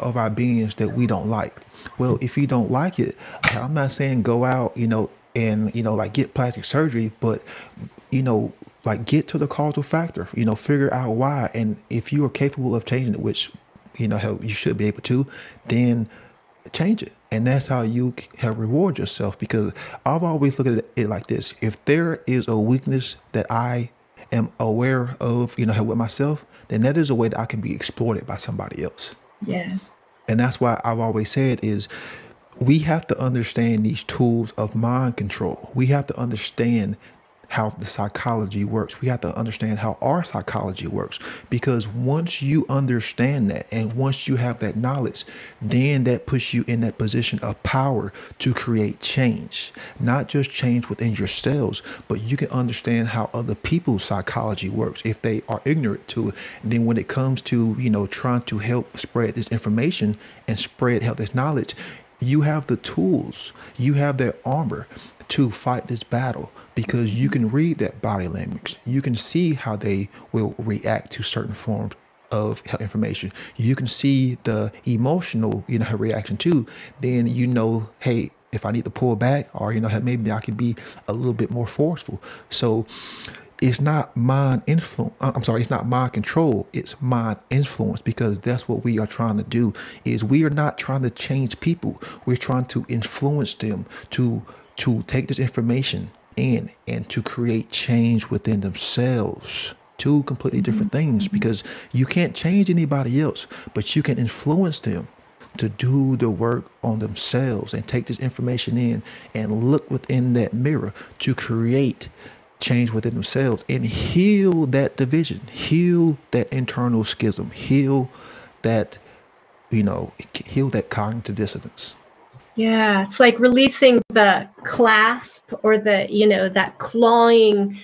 [SPEAKER 3] of our beings that we don't like. Well, if you don't like it, I'm not saying go out, you know, and you know, like get plastic surgery, but you know, like get to the causal factor, you know, figure out why. And if you are capable of changing it, which you know how you should be able to, then change it. And that's how you help reward yourself. Because I've always looked at it like this: if there is a weakness that I am aware of, you know, with myself, then that is a way that I can be exploited by somebody else.
[SPEAKER 1] Yes.
[SPEAKER 3] And that's why I've always said is we have to understand these tools of mind control. We have to understand how the psychology works. We have to understand how our psychology works because once you understand that and once you have that knowledge, then that puts you in that position of power to create change. Not just change within yourselves, but you can understand how other people's psychology works if they are ignorant to it. Then when it comes to, you know, trying to help spread this information and spread help this knowledge, you have the tools, you have that armor to fight this battle because you can read that body language. You can see how they will react to certain forms of information. You can see the emotional, you know, reaction too. Then you know, hey, if I need to pull back, or you know, maybe I can be a little bit more forceful. So it's not mind influence. Uh, I'm sorry, it's not mind control. It's mind influence because that's what we are trying to do. Is we are not trying to change people. We're trying to influence them to to take this information in and to create change within themselves. Two completely different mm-hmm. things because you can't change anybody else, but you can influence them to do the work on themselves and take this information in and look within that mirror to create change within themselves and heal that division, heal that internal schism, heal that, you know, heal that cognitive dissonance.
[SPEAKER 1] Yeah, it's like releasing the clasp or the, you know, that clawing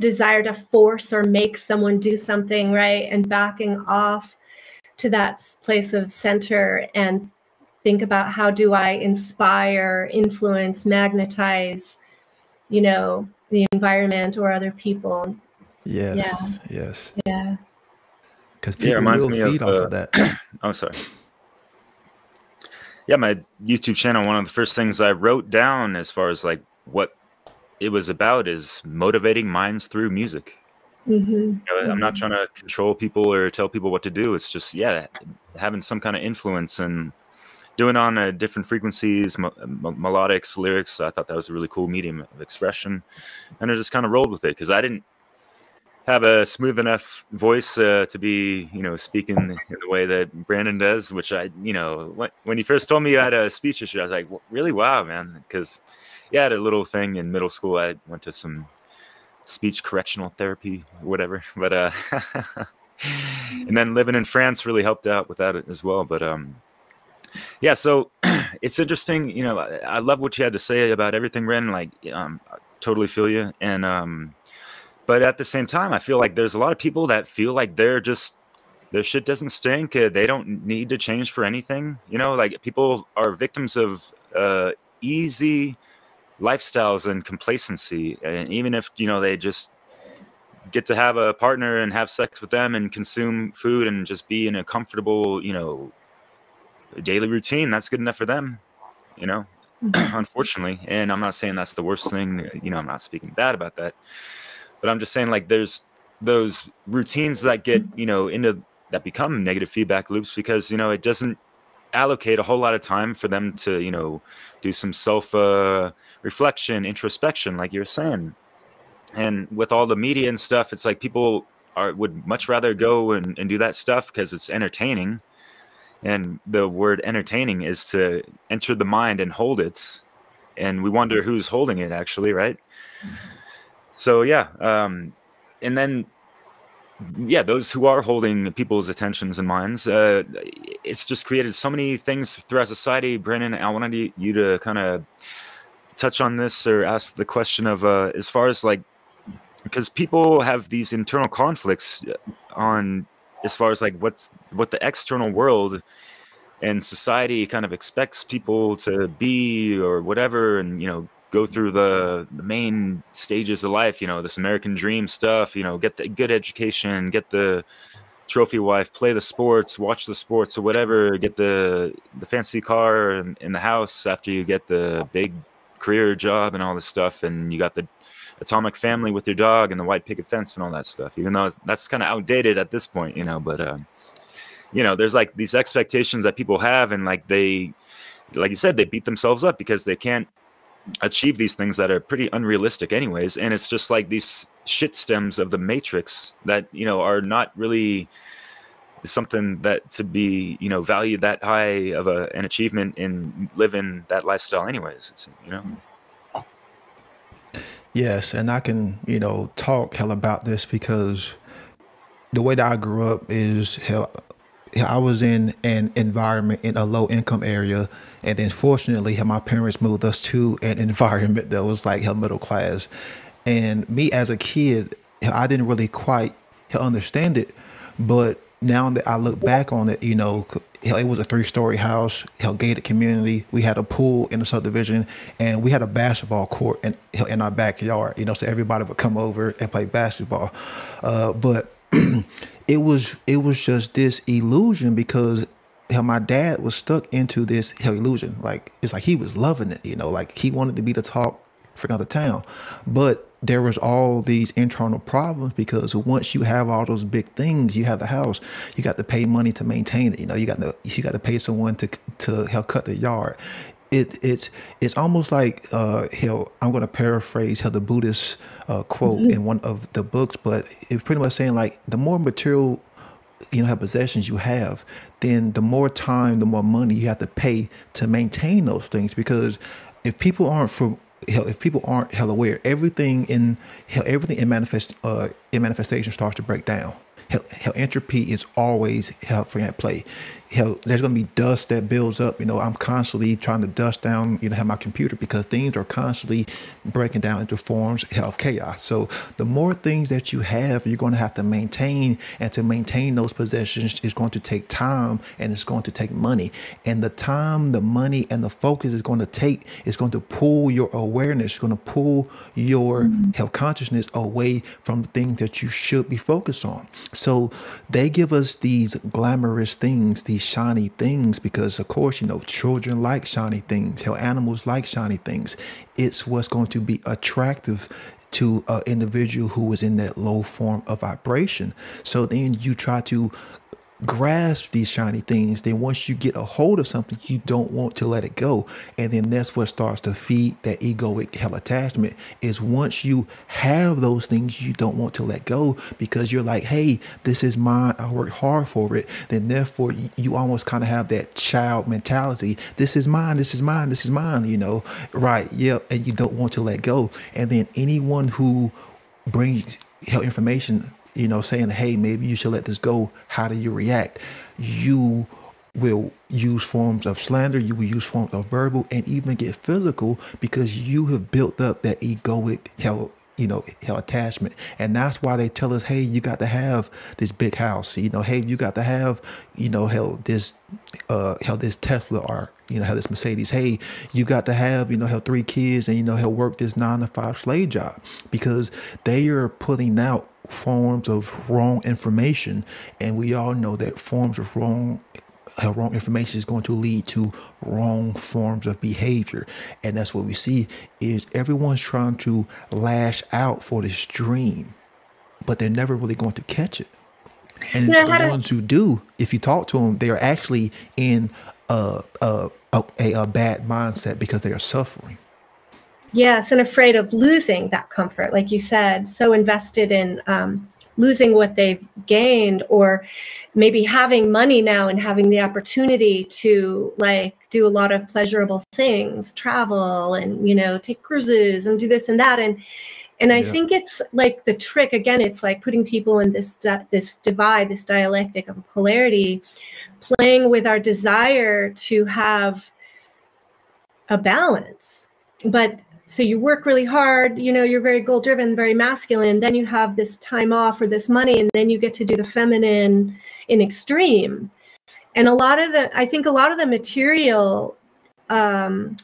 [SPEAKER 1] desire to force or make someone do something, right? And backing off to that place of center and think about how do I inspire, influence, magnetize, you know, the environment or other people.
[SPEAKER 3] Yes. Yeah. Yes.
[SPEAKER 1] Yeah.
[SPEAKER 3] Because people yeah, will feed of, off uh, of that.
[SPEAKER 2] oh, sorry yeah, my YouTube channel, one of the first things I wrote down as far as like what it was about is motivating minds through music. Mm-hmm. You know, I'm not trying to control people or tell people what to do. It's just, yeah, having some kind of influence and doing on uh, different frequencies, mo- melodics, lyrics. I thought that was a really cool medium of expression. And I just kind of rolled with it because I didn't have a smooth enough voice uh, to be, you know, speaking in the way that Brandon does, which I, you know, when, when he first told me I had a speech issue, I was like, really? Wow, man. Because yeah, I had a little thing in middle school. I went to some speech correctional therapy whatever. But, uh, and then living in France really helped out with that as well. But, um, yeah, so it's interesting. You know, I love what you had to say about everything, Brandon. Like, um, I totally feel you. And, um, but at the same time, I feel like there's a lot of people that feel like they're just their shit doesn't stink. Uh, they don't need to change for anything. You know, like people are victims of uh, easy lifestyles and complacency. And even if you know they just get to have a partner and have sex with them and consume food and just be in a comfortable, you know, daily routine, that's good enough for them. You know, mm-hmm. unfortunately. And I'm not saying that's the worst thing. You know, I'm not speaking bad about that but i'm just saying like there's those routines that get you know into that become negative feedback loops because you know it doesn't allocate a whole lot of time for them to you know do some self uh, reflection introspection like you're saying and with all the media and stuff it's like people are would much rather go and, and do that stuff because it's entertaining and the word entertaining is to enter the mind and hold it and we wonder who's holding it actually right so yeah um and then yeah, those who are holding people's attentions and minds, uh, it's just created so many things throughout society. Brandon, I wanted you to kind of touch on this or ask the question of uh, as far as like because people have these internal conflicts on as far as like what's what the external world and society kind of expects people to be or whatever and you know go through the, the main stages of life, you know, this American dream stuff, you know, get the good education, get the trophy wife, play the sports, watch the sports or whatever, get the the fancy car in, in the house after you get the big career job and all this stuff and you got the atomic family with your dog and the white picket fence and all that stuff even though that's kind of outdated at this point you know but um, you know there's like these expectations that people have and like they like you said they beat themselves up because they can't achieve these things that are pretty unrealistic anyways and it's just like these shit stems of the matrix that you know are not really something that to be you know valued that high of a, an achievement in living that lifestyle anyways it's, you know
[SPEAKER 3] yes and i can you know talk hell about this because the way that i grew up is hell I was in an environment in a low income area and then fortunately, my parents moved us to an environment that was like hell middle class. And me as a kid, I didn't really quite understand it. But now that I look back on it, you know, it was a three story house, hell gated community. We had a pool in the subdivision and we had a basketball court in, in our backyard, you know, so everybody would come over and play basketball. Uh, but it was it was just this illusion because how my dad was stuck into this hell illusion. Like it's like he was loving it, you know, like he wanted to be the top for another town. But there was all these internal problems because once you have all those big things, you have the house, you got to pay money to maintain it. You know, you got to you got to pay someone to to help cut the yard. It it's it's almost like uh hell. I'm going to paraphrase how the Buddhist uh, quote mm-hmm. in one of the books, but it's pretty much saying like the more material you know, have possessions you have, then the more time, the more money you have to pay to maintain those things. Because if people aren't from if people aren't hell aware, everything in hell, everything in manifest uh, in manifestation starts to break down. Hell, hell entropy is always hell free at play hell, there's going to be dust that builds up. You know, I'm constantly trying to dust down, you know, have my computer because things are constantly breaking down into forms of chaos. So the more things that you have, you're going to have to maintain, and to maintain those possessions is going to take time and it's going to take money. And the time, the money, and the focus is going to take is going to pull your awareness, it's going to pull your mm-hmm. health consciousness away from the things that you should be focused on. So they give us these glamorous things, these shiny things because of course you know children like shiny things hell animals like shiny things. It's what's going to be attractive to an individual who is in that low form of vibration. So then you try to grasp these shiny things, then once you get a hold of something, you don't want to let it go. And then that's what starts to feed that egoic hell attachment is once you have those things you don't want to let go because you're like, hey, this is mine. I worked hard for it. Then therefore you almost kind of have that child mentality. This is mine. This is mine. This is mine, you know, right. Yep. And you don't want to let go. And then anyone who brings hell information you know, saying, hey, maybe you should let this go. How do you react? You will use forms of slander, you will use forms of verbal, and even get physical because you have built up that egoic hell you know, hell attachment. And that's why they tell us, hey, you got to have this big house. You know, hey, you got to have, you know, hell this uh hell this Tesla or you know, have this Mercedes. Hey, you got to have, you know, hell three kids and you know, he'll work this nine to five slave job because they are putting out forms of wrong information, and we all know that forms of wrong uh, wrong information is going to lead to wrong forms of behavior. And that's what we see is everyone's trying to lash out for this dream but they're never really going to catch it. And yeah, the ones to... who do if you talk to them they're actually in a, a, a, a bad mindset because they are suffering
[SPEAKER 1] Yes, and afraid of losing that comfort, like you said, so invested in um, losing what they've gained, or maybe having money now and having the opportunity to like do a lot of pleasurable things, travel and, you know, take cruises and do this and that. And And I yeah. think it's like the trick again. It's like putting people in this this divide, this dialectic of polarity, playing with our desire to have a balance. But so you work really hard, you know, you're very goal driven, very masculine. Then you have this time off or this money, and then you get to do the feminine in extreme. And a lot of the, I think a lot of the material, um,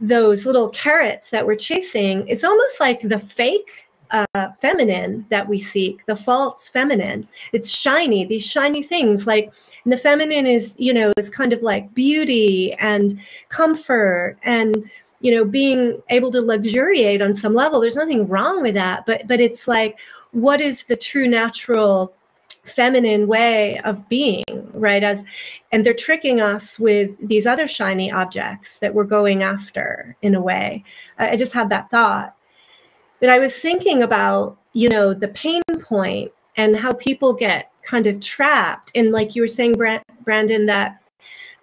[SPEAKER 1] those little carrots that we're chasing, it's almost like the fake uh, feminine that we seek, the false feminine. It's shiny, these shiny things. Like the feminine is, you know, is kind of like beauty and comfort and you know being able to luxuriate on some level there's nothing wrong with that but but it's like what is the true natural feminine way of being right? As and they're tricking us with these other shiny objects that we're going after in a way. I, I just had that thought. But i was thinking about you know the pain point and how people get kind of trapped and like you were saying brandon that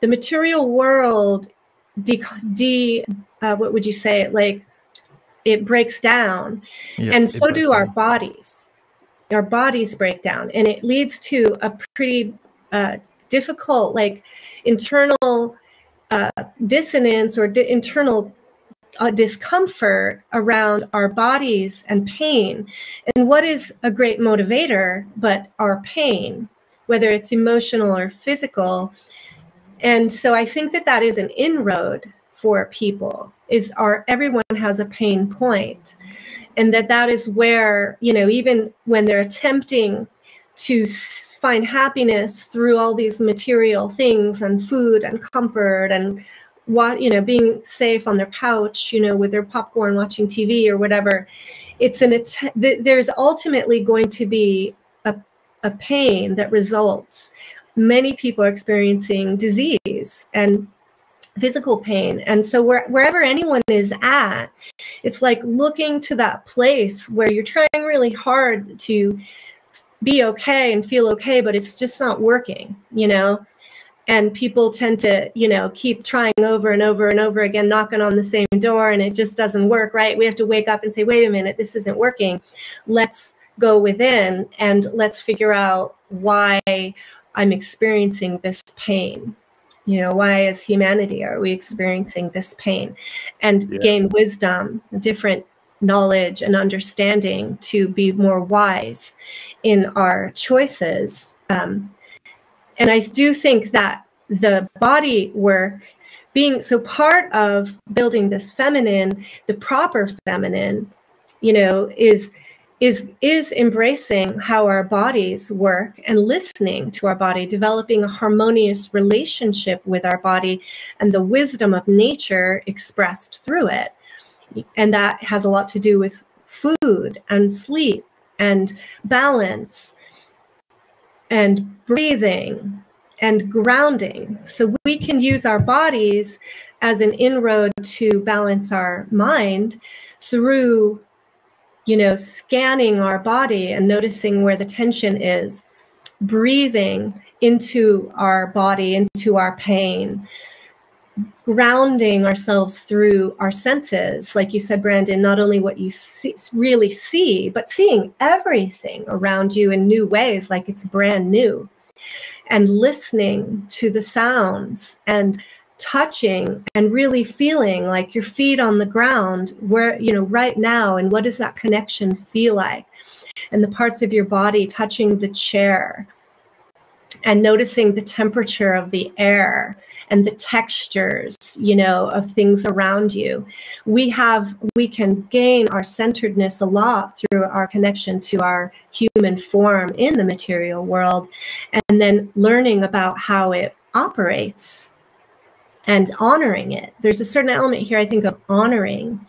[SPEAKER 1] the material world de, de uh, what would you say? Like it breaks down. And so do our bodies. Our bodies break down and it leads to a pretty uh, difficult like internal uh, dissonance or di- internal uh, discomfort around our bodies and pain. And what is a great motivator but our pain whether it's emotional or physical and so i think that that is an inroad for people is our everyone has a pain point. And that that is where you know even when they're attempting to find happiness through all these material things and food and comfort and what you know being safe on their couch you know with their popcorn watching tv or whatever it's an it's there's ultimately going to be a, a pain that results many people are experiencing disease and physical pain. And so where, wherever anyone is at, it's like looking to that place where you're trying really hard to be okay and feel okay, but it's just not working, you know? And people tend to, you know, keep trying over and over and over again, knocking on the same door, and it just doesn't work, right? We have to wake up and say, wait a minute, this isn't working. Let's go within and let's figure out why I'm experiencing this pain. You know why as humanity are we experiencing this pain? And yeah. gain wisdom different knowledge and understanding to be more wise in our choices. Um, and i do think that the body work being so part of building this feminine the proper feminine you know is is is embracing how our bodies work and listening to our body developing a harmonious relationship with our body and the wisdom of nature expressed through it. And that has a lot to do with food and sleep and balance and breathing and grounding. So we can use our bodies as an inroad to balance our mind through you know, scanning our body and noticing where the tension is, breathing into our body, into our pain, grounding ourselves through our senses. Like you said, Brandon, not only what you see, really see, but seeing everything around you in new ways, like it's brand new, and listening to the sounds and touching and really feeling like your feet on the ground where you know right now and what does that connection feel like? And the parts of your body touching the chair and noticing the temperature of the air and the textures you know of things around you. We have we can gain our centeredness a lot through our connection to our human form in the material world and then learning about how it operates and honoring it. There's a certain element here, I think, of honoring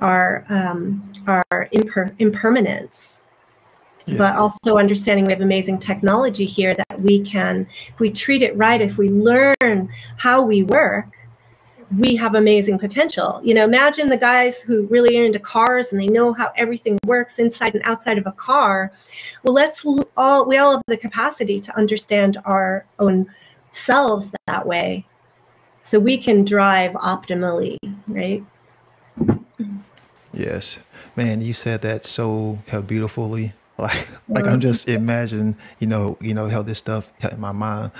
[SPEAKER 1] our um, our imper- impermanence, yeah. but also understanding we have amazing technology here that we can, if we treat it right, if we learn how we work, we have amazing potential. You know, imagine the guys who really are into cars and they know how everything works inside and outside of a car. Well, let's all we all have the capacity to understand our own selves that way so we can drive optimally, right?
[SPEAKER 3] Yes, man, you said that so how beautifully. Like, like I'm just imagine, you know, you know how this stuff in my mind,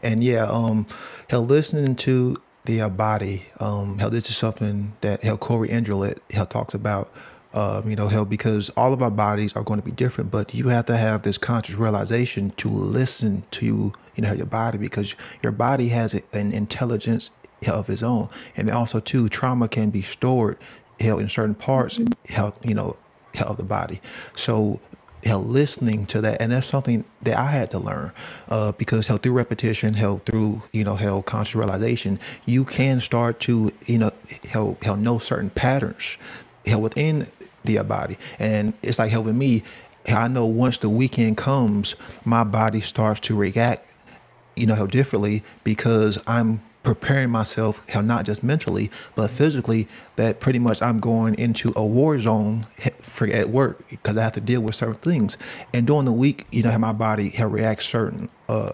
[SPEAKER 3] and yeah, um, how listening to the uh, body, um, how this is something that how Corey Andrelet how talks about, um, you know, how because all of our bodies are going to be different, but you have to have this conscious realization to listen to you know your body because your body has an intelligence of its own, and also too trauma can be stored held in certain parts held you know of the body so held listening to that and that's something that i had to learn uh, because held through repetition held through you know held conscious realization you can start to you know held, held know certain patterns held within the body and it's like helping me i know once the weekend comes my body starts to react you know how differently because i'm preparing myself, how not just mentally, but physically, that pretty much I'm going into a war zone for at work because I have to deal with certain things. And during the week, you know, my body how reacts certain, uh,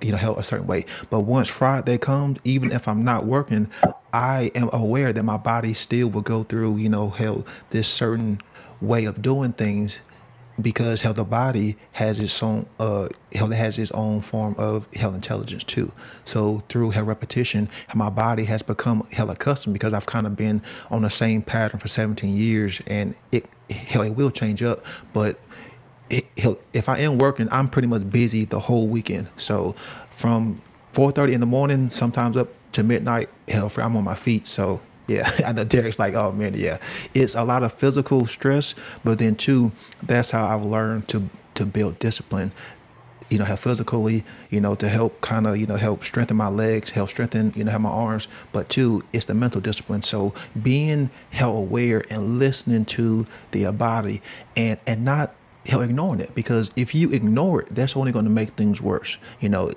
[SPEAKER 3] you know, a certain way. But once Friday comes, even if I'm not working, I am aware that my body still will go through, you know, hell, this certain way of doing things because how the body has its own uh how it has its own form of health intelligence too. So through her repetition my body has become hell accustomed because i've kind of been on the same pattern for 17 years and it hell it will change up but it, if i am working i'm pretty much busy the whole weekend. So from 4.30 in the morning sometimes up to midnight hell i'm on my feet so yeah, I know Derek's like, oh man, yeah, it's a lot of physical stress, but then too, that's how I've learned to to build discipline. You know, how physically, you know, to help kind of, you know, help strengthen my legs, help strengthen, you know, have my arms, but two, it's the mental discipline. So being hell aware and listening to the body and and not hell ignoring it because if you ignore it, that's only going to make things worse. You know,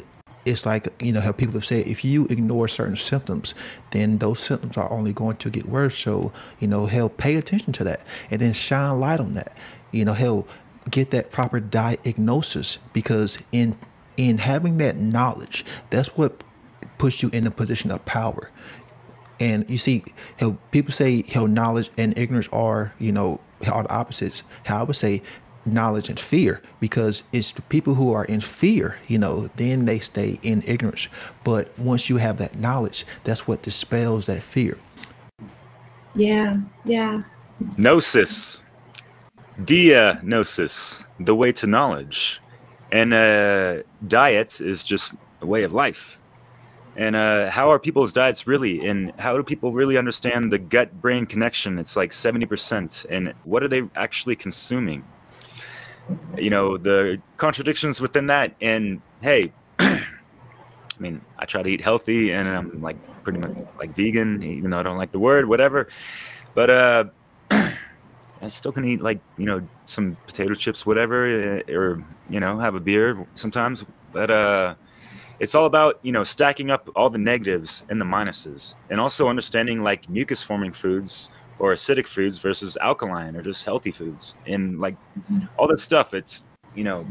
[SPEAKER 3] it's like you know how people have said if you ignore certain symptoms then those symptoms are only going to get worse. So you know hell pay attention to that and then shine light on that. You know hell get that proper diagnosis because in in having that knowledge that's what puts you in a position of power. And you see how people say how knowledge and ignorance are you know are the opposites. How i would say knowledge and fear because it's the people who are in fear, you know, then they stay in ignorance. But once you have that knowledge, that's what dispels that fear.
[SPEAKER 1] Yeah, yeah.
[SPEAKER 2] Gnosis, diagnosis, the way to knowledge. And uh, diet is just a way of life. And uh, how are people's diets really? And how do people really understand the gut brain connection? It's like 70%. And what are they actually consuming? You know the contradictions within that. And hey i mean i try to eat healthy and i'm like pretty much like vegan even though i don't like the word whatever. But uh i still can eat like you know some potato chips whatever eh, or you know have a beer sometimes. But uh it's all about you know stacking up all the negatives and the minuses. And also understanding like mucus forming foods or acidic foods versus alkaline or just healthy foods. And like mm-hmm. all that stuff it's you know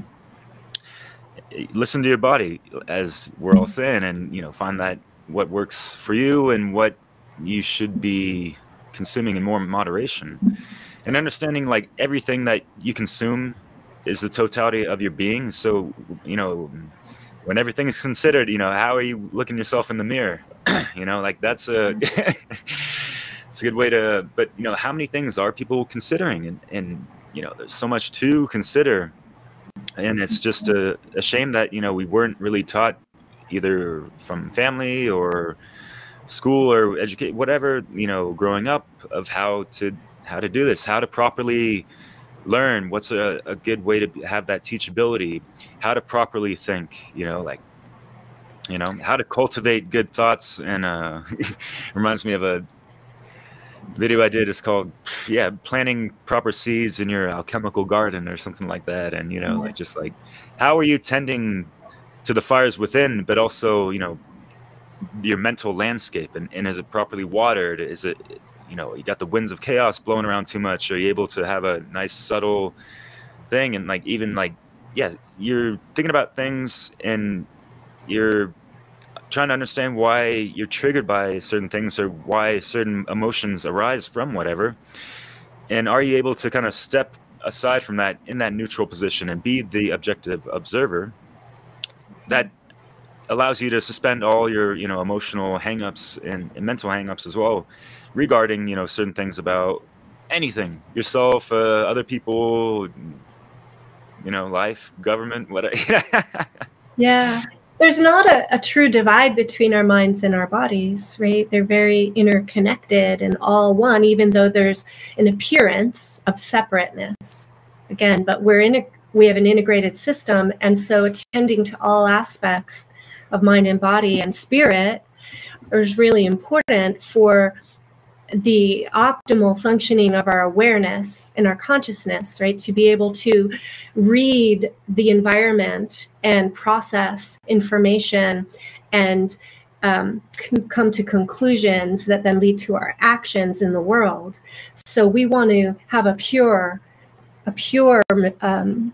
[SPEAKER 2] listen to your body as we're all mm-hmm. saying and you know find that what works for you and what you should be consuming in more moderation. And understanding like everything that you consume is the totality of your being. So you know when everything is considered you know how are you looking yourself in the mirror? You know like that's a mm-hmm. it's a good way to but you know how many things are people considering? And and you know there's so much to consider. And it's just a, a shame that you know we weren't really taught either from family or school or educate whatever you know growing up of how to how to do this how to properly learn. What's a, a good way to have that teachability? How to properly think you know like you know how to cultivate good thoughts and uh reminds me of a video I did is called yeah planting proper seeds in your alchemical garden or something like that. And you know mm-hmm. like just like how are you tending to the fires within but also you know your mental landscape? And, and is it properly watered? Is it you know you got the winds of chaos blowing around too much? Are you able to have a nice subtle thing? And like even like yeah you're thinking about things and you're trying to understand why you're triggered by certain things or why certain emotions arise from whatever. And are you able to kind of step aside from that in that neutral position and be the objective observer that allows you to suspend all your you know emotional hangups and, and mental hangups as well regarding you know certain things about anything yourself uh, other people you know life government whatever
[SPEAKER 1] yeah there's not a, a, true divide between our minds and our bodies right? They're very interconnected and all one even though there's an appearance of separateness. Again but we're in a we have an integrated system and so attending to all aspects of mind and body and spirit is really important for the optimal functioning of our awareness and our consciousness, right? To be able to read the environment and process information and um, come to conclusions that then lead to our actions in the world. So we want to have a pure, a pure, um,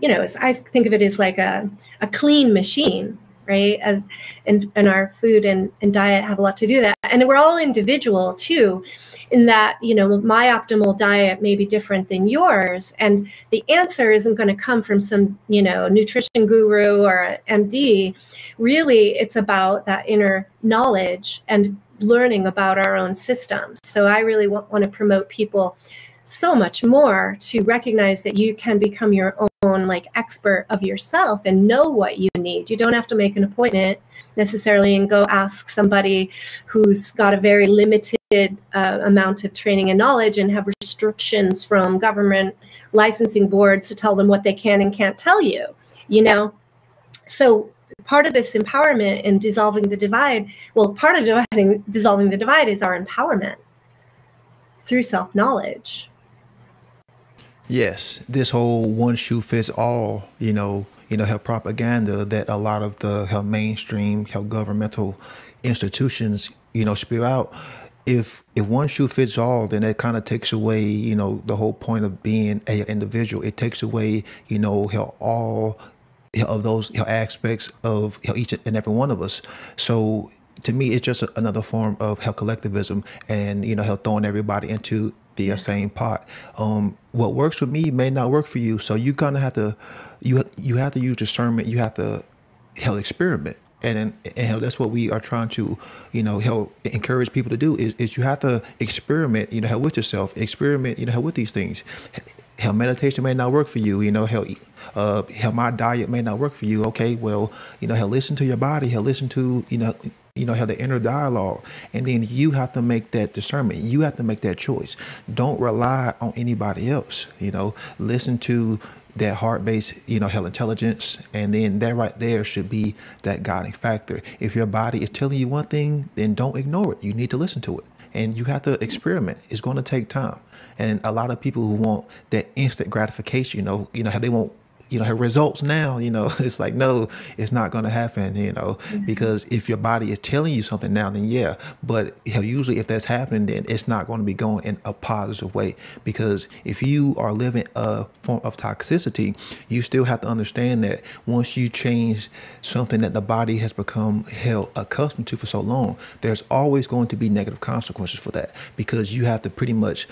[SPEAKER 1] you know, I think of it as like a, a clean machine, right? As and and our food and, and diet have a lot to do that. And we're all individual too in that you know my optimal diet may be different than yours and the answer isn't going to come from some you know nutrition guru or md really it's about that inner knowledge and learning about our own systems so i really want, want to promote people so much more to recognize that you can become your own like expert of yourself and know what you need. You don't have to make an appointment necessarily and go ask somebody who's got a very limited uh, amount of training and knowledge and have restrictions from government licensing boards to tell them what they can and can't tell you, you know? So part of this empowerment and dissolving the divide, well, part of dividing, dissolving the divide is our empowerment through self-knowledge
[SPEAKER 3] Yes, this whole one shoe fits all, you know, you know, health propaganda that a lot of the health mainstream, health governmental institutions, you know, spew out. If if one shoe fits all, then that kind of takes away, you know, the whole point of being a individual. It takes away, you know, how all of those aspects of each and every one of us. So to me, it's just another form of health collectivism, and you know, health throwing everybody into the same pot. Um, what works for me may not work for you, so you kind of have to you you have to use discernment. You have to help experiment, and and that's what we are trying to you know help encourage people to do is, is you have to experiment. You know, help with yourself, experiment. You know, help with these things. Hell, meditation may not work for you. You know, hell, uh, hell, my diet may not work for you. Okay, well, you know, hell, listen to your body. Hell, listen to you know you know, have the inner dialogue. And then you have to make that discernment. You have to make that choice. Don't rely on anybody else. You know, listen to that heart-based, you know, health intelligence, and then that right there should be that guiding factor. If your body is telling you one thing, then don't ignore it. You need to listen to it, and you have to experiment. It's going to take time, and a lot of people who want that instant gratification, you know, you know how they want you know, her results now, you know, it's like, no, it's not going to happen, you know, mm-hmm. because if your body is telling you something now, then yeah. But usually if that's happening, then it's not going to be going in a positive way because if you are living a form of toxicity, you still have to understand that once you change something that the body has become held accustomed to for so long, there's always going to be negative consequences for that because you have to pretty much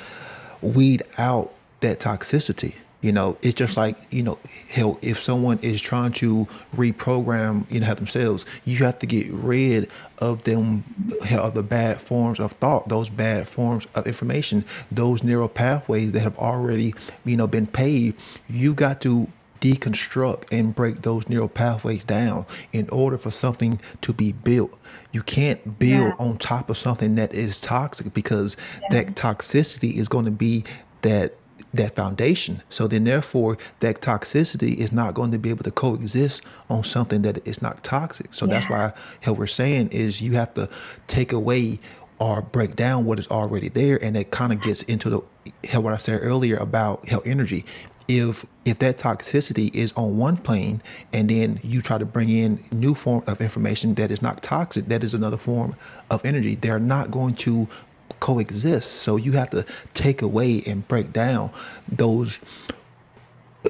[SPEAKER 3] weed out that toxicity you know, it's just like, you know, hell, if someone is trying to reprogram, you know, themselves, you have to get rid of them, of the bad forms of thought, those bad forms of information, those neural pathways that have already, you know, been paved. You got to deconstruct and break those neural pathways down in order for something to be built. You can't build yeah. on top of something that is toxic because yeah. that toxicity is going to be that that foundation. So then, therefore, that toxicity is not going to be able to coexist on something that is not toxic. So yeah. that's why what we're saying is you have to take away or break down what is already there, and it kind of gets into the what I said earlier about health energy. If if that toxicity is on one plane, and then you try to bring in new form of information that is not toxic, that is another form of energy. They're not going to coexist. So you have to take away and break down those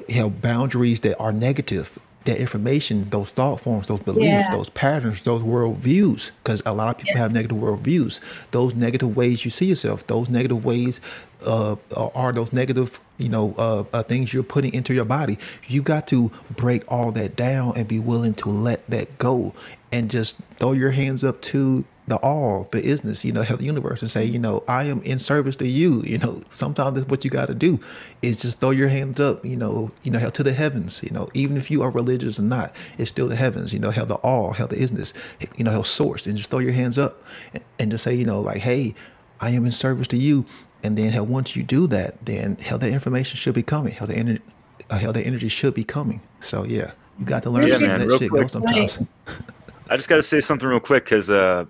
[SPEAKER 3] you know, boundaries that are negative that information, those thought forms, those beliefs, yeah. those patterns, those worldviews, because a lot of people yeah. have negative worldviews. Those negative ways you see yourself, those negative ways uh, are those negative, you know, uh, uh, things you're putting into your body. You got to break all that down and be willing to let that go and just throw your hands up to the all, the isness, you know, the universe and say, you know, I am in service to you. You know, sometimes that's what you got to do is just throw your hands up, you know, you know, hell to the heavens, you know, even if you are religious or not, it's still the heavens, you know, hell the all, hell the isness, you know, hell source and just throw your hands up and, and just say, you know, like, hey, I am in service to you. And then hell, once you do that, then hell, that information should be coming. Hell, the energy, uh, hell, the energy should be coming. So yeah, you got to learn
[SPEAKER 2] yeah,
[SPEAKER 3] to let that shit quick. go sometimes.
[SPEAKER 2] I just got to say something real quick because, uh,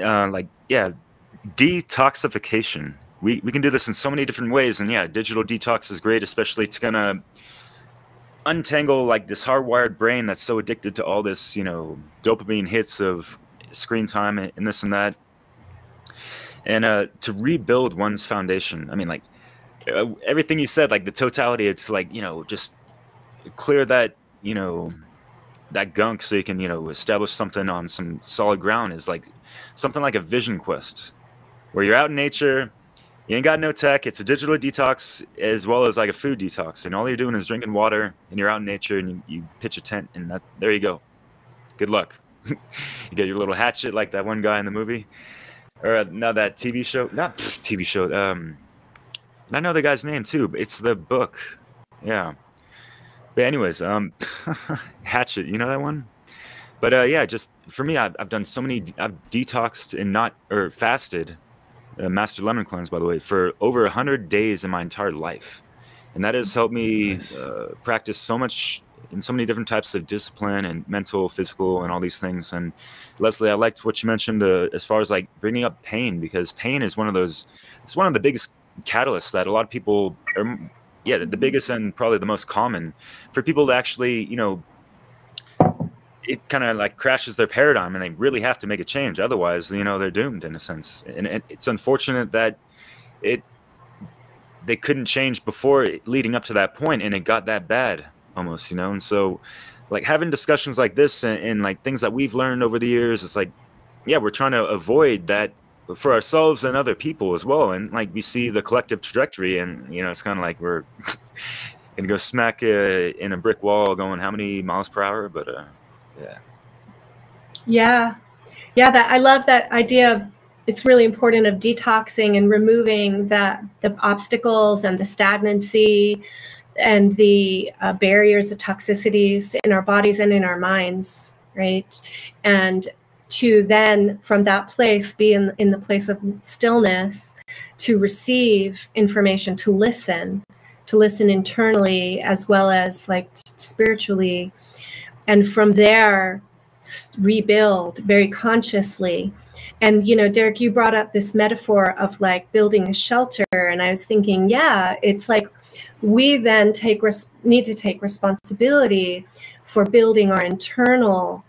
[SPEAKER 2] uh, like, yeah, detoxification. We we can do this in so many different ways, and yeah, digital detox is great, especially kind of untangle like this hardwired brain that's so addicted to all this, you know, dopamine hits of screen time and this and that and uh, to rebuild one's foundation. I mean, like uh, everything you said, like the totality. It's like you know, just clear that you know that gunk so you can you know establish something on some solid ground. Is like something like a vision quest, where you're out in nature. You ain't got no tech. It's a digital detox as well as like a food detox, and all you're doing is drinking water, and you're out in nature, and you, you pitch a tent, and that there you go. Good luck. you get your little hatchet like that one guy in the movie or uh, now that TV show, not pff, TV show. Um, I know the guy's name too. But it's the book. Yeah. But anyways, um, Hatchet. You know that one? But uh, yeah, just for me, I've, I've done so many. I've detoxed and not or fasted, uh, Master Lemon Cleanse, by the way, for over hundred days in my entire life, and that has helped me nice. uh, practice so much in so many different types of discipline and mental, physical, and all these things. And Leslie, I liked what you mentioned uh, as far as like bringing up pain because pain is one of those. It's one of the biggest catalysts that a lot of people are. Yeah, the biggest and probably the most common for people to actually, you know, it kind of like crashes their paradigm and they really have to make a change. Otherwise, you know, they're doomed in a sense. And it's unfortunate that it they couldn't change before leading up to that point and it got that bad almost, you know? And so like having discussions like this and, and like things that we've learned over the years, it's like, yeah, we're trying to avoid that for ourselves and other people as well. And like we see the collective trajectory and, you know, it's kind of like we're to go smack uh, in a brick wall going how many miles per hour? But uh, yeah.
[SPEAKER 1] Yeah. Yeah. That I love that idea of it's really important of detoxing and removing that the obstacles and the stagnancy and the uh, barriers, the toxicities in our bodies and in our minds, right? And to then, from that place, be in, in the place of stillness, to receive information, to listen, to listen internally as well as like spiritually. And from there, rebuild very consciously. And, you know, Derek, you brought up this metaphor of like building a shelter. And I was thinking, yeah, it's like we then take need to take responsibility for building our internal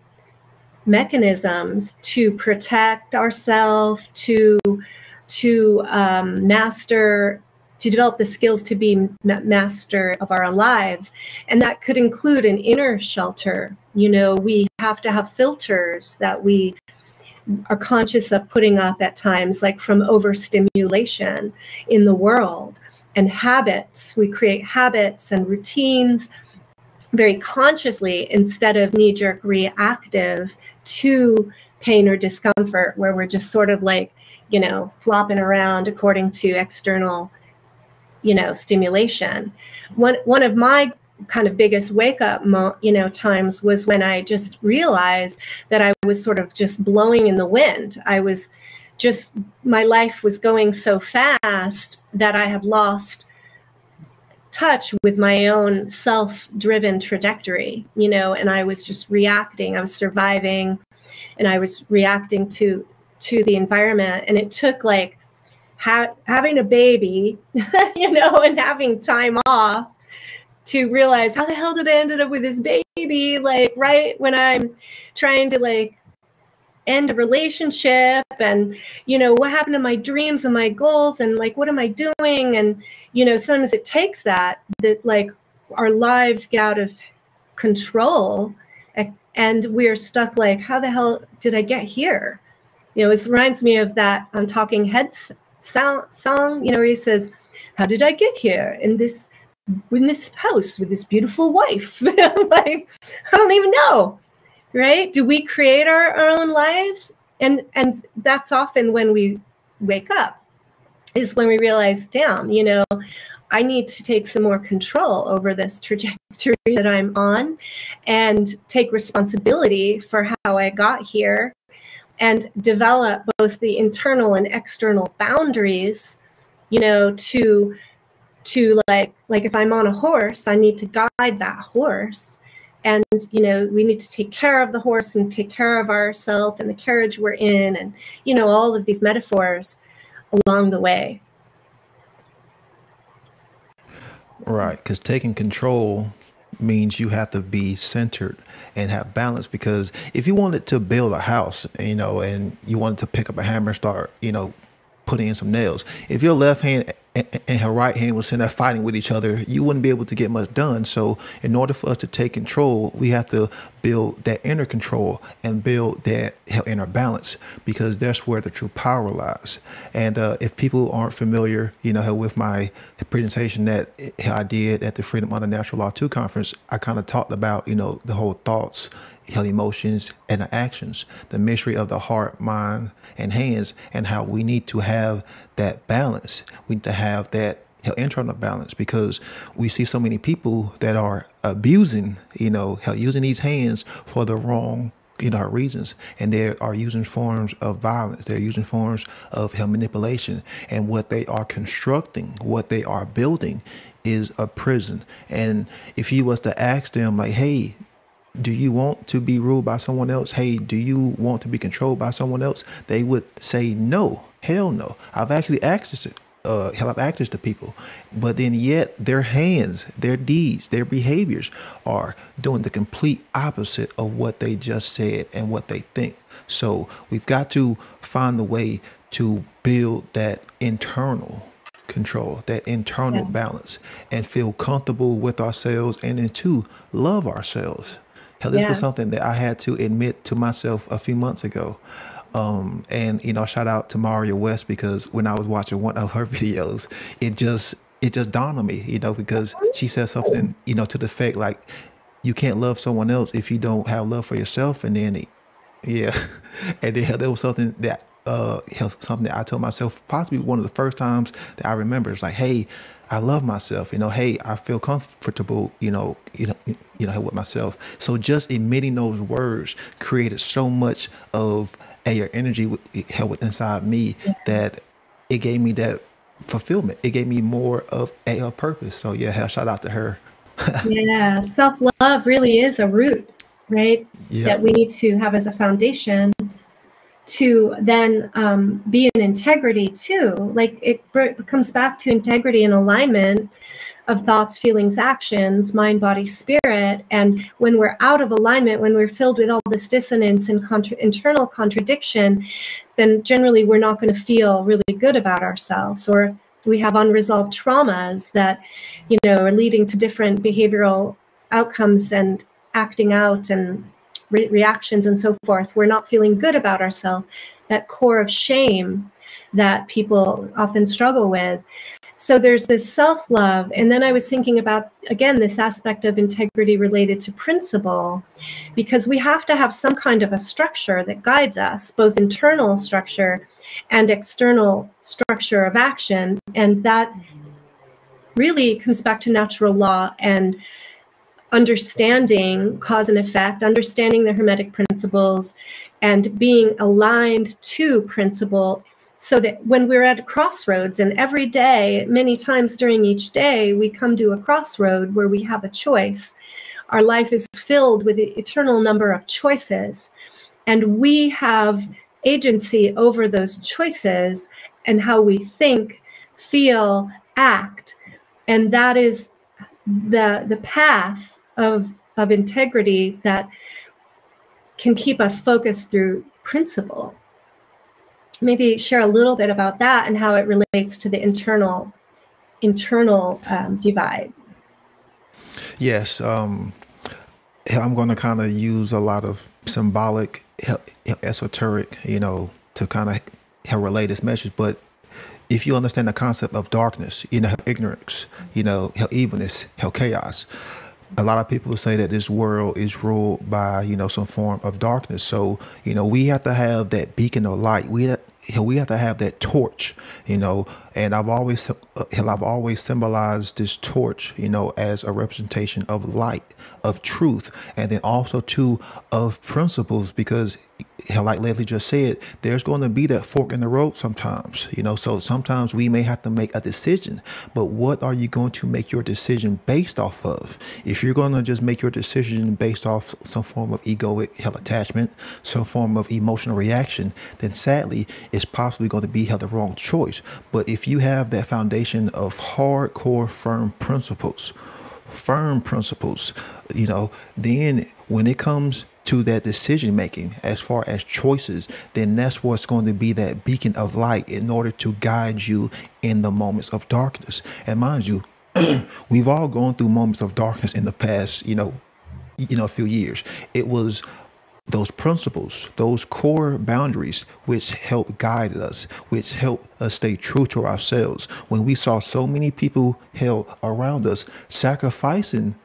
[SPEAKER 1] mechanisms to protect ourselves, to to um, master, to develop the skills to be master of our lives, and that could include an inner shelter. You know, we have to have filters that we are conscious of putting up at times, like from overstimulation in the world and habits. We create habits and routines very consciously instead of knee jerk reactive to pain or discomfort, where we're just sort of like, you know, flopping around according to external, you know, stimulation. One, one of my kind of biggest wake up you know times was when i just realized that i was sort of just blowing in the wind i was just my life was going so fast that I had lost touch with my own self-driven trajectory, you know, and I was just reacting. I was surviving and I was reacting to to the environment and it took like ha- having a baby, you know, and having time off to realize how the hell did I ended up with this baby like right when I'm trying to like end a relationship and you know what happened to my dreams and my goals and like what am i doing? And you know sometimes it takes that that like our lives get out of control and we're stuck like how the hell did i get here? You know it reminds me of that um, talking heads sound song you know where he says how did i get here in this in this house with this beautiful wife? Like i don't even know right do we create our, our own lives and and that's often when we wake up is when we realize damn you know I need to take some more control over this trajectory that I'm on and take responsibility for how I got here and develop both the internal and external boundaries, you know, to to like like if I'm on a horse, I need to guide that horse. And you know, we need to take care of the horse and take care of ourselves and the carriage we're in and you know, all of these metaphors along the way.
[SPEAKER 3] Right, because taking control means you have to be centered and have balance. Because if you wanted to build a house, you know, and you wanted to pick up a hammer, and start, you know, putting in some nails, if your left hand and her right hand was in there fighting with each other, you wouldn't be able to get much done. So, in order for us to take control, we have to build that inner control and build that inner balance because that's where the true power lies. And uh, if people aren't familiar, you know, with my presentation that I did at the Freedom Under Natural Law 2 conference, I kind of talked about, you know, the whole thoughts healthy emotions and actions, the mystery of the heart, mind, and hands, and how we need to have that balance. We need to have that internal balance because we see so many people that are abusing, you know, using these hands for the wrong you know, reasons, and they are using forms of violence. They're using forms of manipulation, and what they are constructing, what they are building, is a prison. And if you was to ask them, like, "Hey, do you want to be ruled by someone else? Hey, do you want to be controlled by someone else? They would say no. Hell no. I've actually asked this. Uh, hell, I've asked this to people, but then yet their hands, their deeds, their behaviors are doing the complete opposite of what they just said and what they think. So we've got to find the way to build that internal control, that internal yeah. balance, and feel comfortable with ourselves, and then to love ourselves. Hell, this yeah. was something that I had to admit to myself a few months ago. Um, and you know, shout out to Maria West because when I was watching one of her videos, it just it just dawned on me, you know, because she said something, you know, to the effect like you can't love someone else if you don't have love for yourself. And then, yeah, and then there was something that uh something that I told myself possibly one of the first times that I remember. It's like, hey, I love myself. You know, hey, I feel comfortable. You know, you know, you know, with myself. So just emitting those words created so much of a energy held inside me that it gave me that fulfillment. It gave me more of a, a purpose. So yeah, hell, shout out to her.
[SPEAKER 1] yeah, self love really is a root, right? That we need to have as a foundation to then um, be in integrity too. Like it, comes back to integrity and alignment of thoughts, feelings, actions, mind, body, spirit. And when we're out of alignment, when we're filled with all this dissonance and contra internal contradiction, then generally we're not going to feel really good about ourselves. Or we have unresolved traumas that, you know, are leading to different behavioral outcomes and acting out and re reactions and so forth, we're not feeling good about ourselves, that core of shame that people often struggle with. So there's this self love. And then I was thinking about, again, this aspect of integrity related to principle, because we have to have some kind of a structure that guides us, both internal structure and external structure of action. And that really comes back to natural law and understanding cause and effect, understanding the Hermetic principles, and being aligned to principle so that when we're at crossroads and every day, many times during each day, we come to a crossroad where we have a choice. Our life is filled with the eternal number of choices, and we have agency over those choices and how we think, feel, act. And that is the, the path of of integrity that can keep us focused through principle. Maybe share a little bit about that and how it relates to the internal internal um, divide.
[SPEAKER 3] Yes, um, I'm going to kind of use a lot of symbolic, esoteric, you know, to kind of relay this message. But if you understand the concept of darkness, you know, ignorance, you know, evilness, hell chaos, a lot of people say that this world is ruled by you know some form of darkness so you know we have to have that beacon of light we we have to have that torch, you know. And I've always, uh, I've always symbolized this torch, you know, as a representation of light, of truth, and then also too of principles, because like Leslie just said, there's going to be that fork in the road sometimes, you know. So sometimes we may have to make a decision, but what are you going to make your decision based off of? If you're going to just make your decision based off some form of egoic hell attachment, some form of emotional reaction, then sadly, it's possibly going to be hell the wrong choice. But if you have that foundation of hardcore, firm principles, firm principles, you know, then when it comes to that decision making as far as choices, then that's what's going to be that beacon of light in order to guide you in the moments of darkness. And mind you, we've all gone through moments of darkness in the past, you know, you know, a few years. It was those principles, those core boundaries, which help guide us, which help us stay true to ourselves. When we saw so many people held around us sacrificing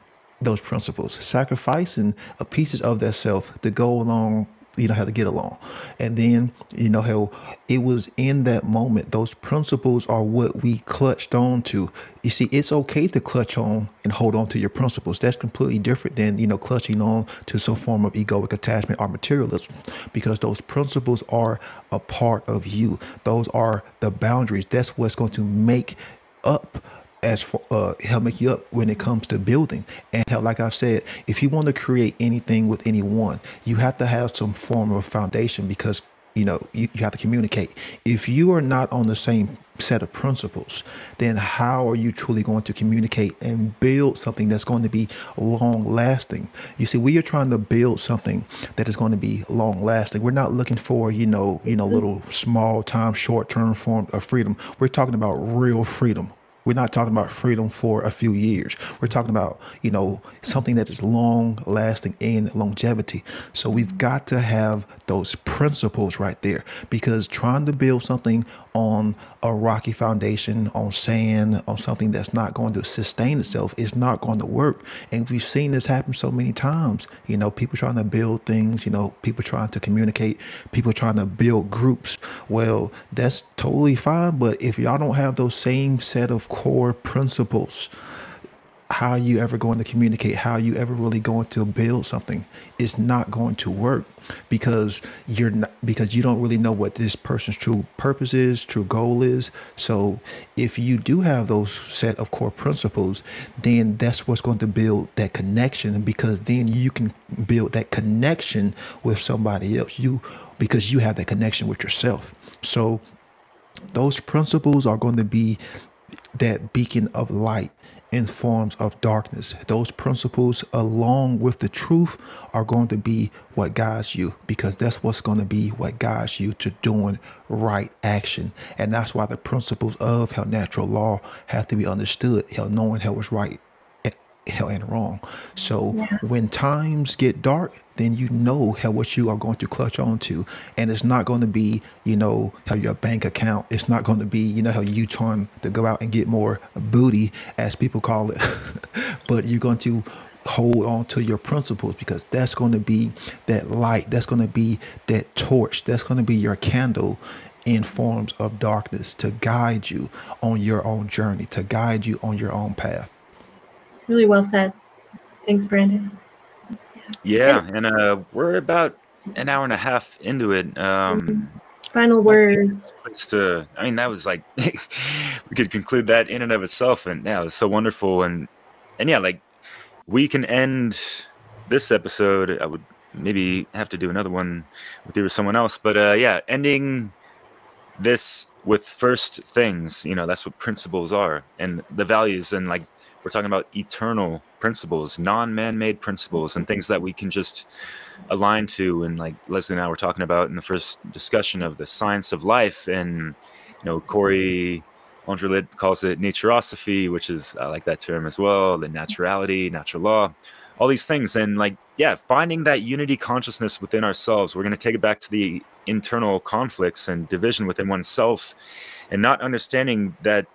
[SPEAKER 3] those principles, sacrificing a pieces of their self to go along, you know, how to get along. And then, you know, how it was in that moment, those principles are what we clutched on to. You see, it's okay to clutch on and hold on to your principles. That's completely different than, you know, clutching on to some form of egoic attachment or materialism because those principles are a part of you. Those are the boundaries. That's what's going to make up as for uh, help make you up when it comes to building. And like I've said, if you want to create anything with anyone, you have to have some form of foundation because you know you, you have to communicate. If you are not on the same set of principles, then how are you truly going to communicate and build something that's going to be long lasting? You see, we are trying to build something that is going to be long lasting. We're not looking for, you know, you know, little small time, short term form of freedom. We're talking about real freedom we're not talking about freedom for a few years. We're talking about, you know, something that is long lasting in longevity. So we've got to have those principles right there because trying to build something on a rocky foundation, on sand, on something that's not going to sustain itself it's not going to work. And we've seen this happen so many times. You know, people trying to build things, you know, people trying to communicate, people trying to build groups. Well, that's totally fine. But if y'all don't have those same set of core principles, how are you ever going to communicate? How are you ever really going to build something? It's not going to work because you're not because you don't really know what this person's true purpose is, true goal is. So if you do have those set of core principles, then that's what's going to build that connection because then you can build that connection with somebody else. You because you have that connection with yourself. So those principles are going to be that beacon of light in forms of darkness. Those principles, along with the truth, are going to be what guides you because that's what's going to be what guides you to doing right action. And that's why the principles of how natural law have to be understood, how knowing how right hell and wrong. So yeah. when times get dark, then you know how what you are going to clutch on to. And it's not going to be, you know, how your bank account. It's not going to be, you know, how you trying to go out and get more booty, as people call it. but you're going to hold on to your principles because that's going to be that light. That's going to be that torch. That's going to be your candle in forms of darkness to guide you on your own journey, to guide you on your own path.
[SPEAKER 1] Really well said. Thanks, Brandon.
[SPEAKER 2] Yeah, yeah and uh, we're about an hour and a half into it. Um, mm-hmm.
[SPEAKER 1] Final words.
[SPEAKER 2] To, I mean, that was like we could conclude that in and of itself, and yeah, it was so wonderful. And and yeah, like we can end this episode. I would maybe have to do another one with you or someone else, but uh, yeah, ending this with first things. You know, that's what principles are, and the values, and like we're talking about eternal principles, non-man-made principles, and things that we can just align to. And like Leslie and I were talking about in the first discussion of the science of life, and you know, Corey Ondrelit calls it naturosophy, which is I like that term as well. The naturality, natural law. all these things and like yeah finding that unity consciousness within ourselves we're going to take it back to the internal conflicts and division within oneself and not understanding that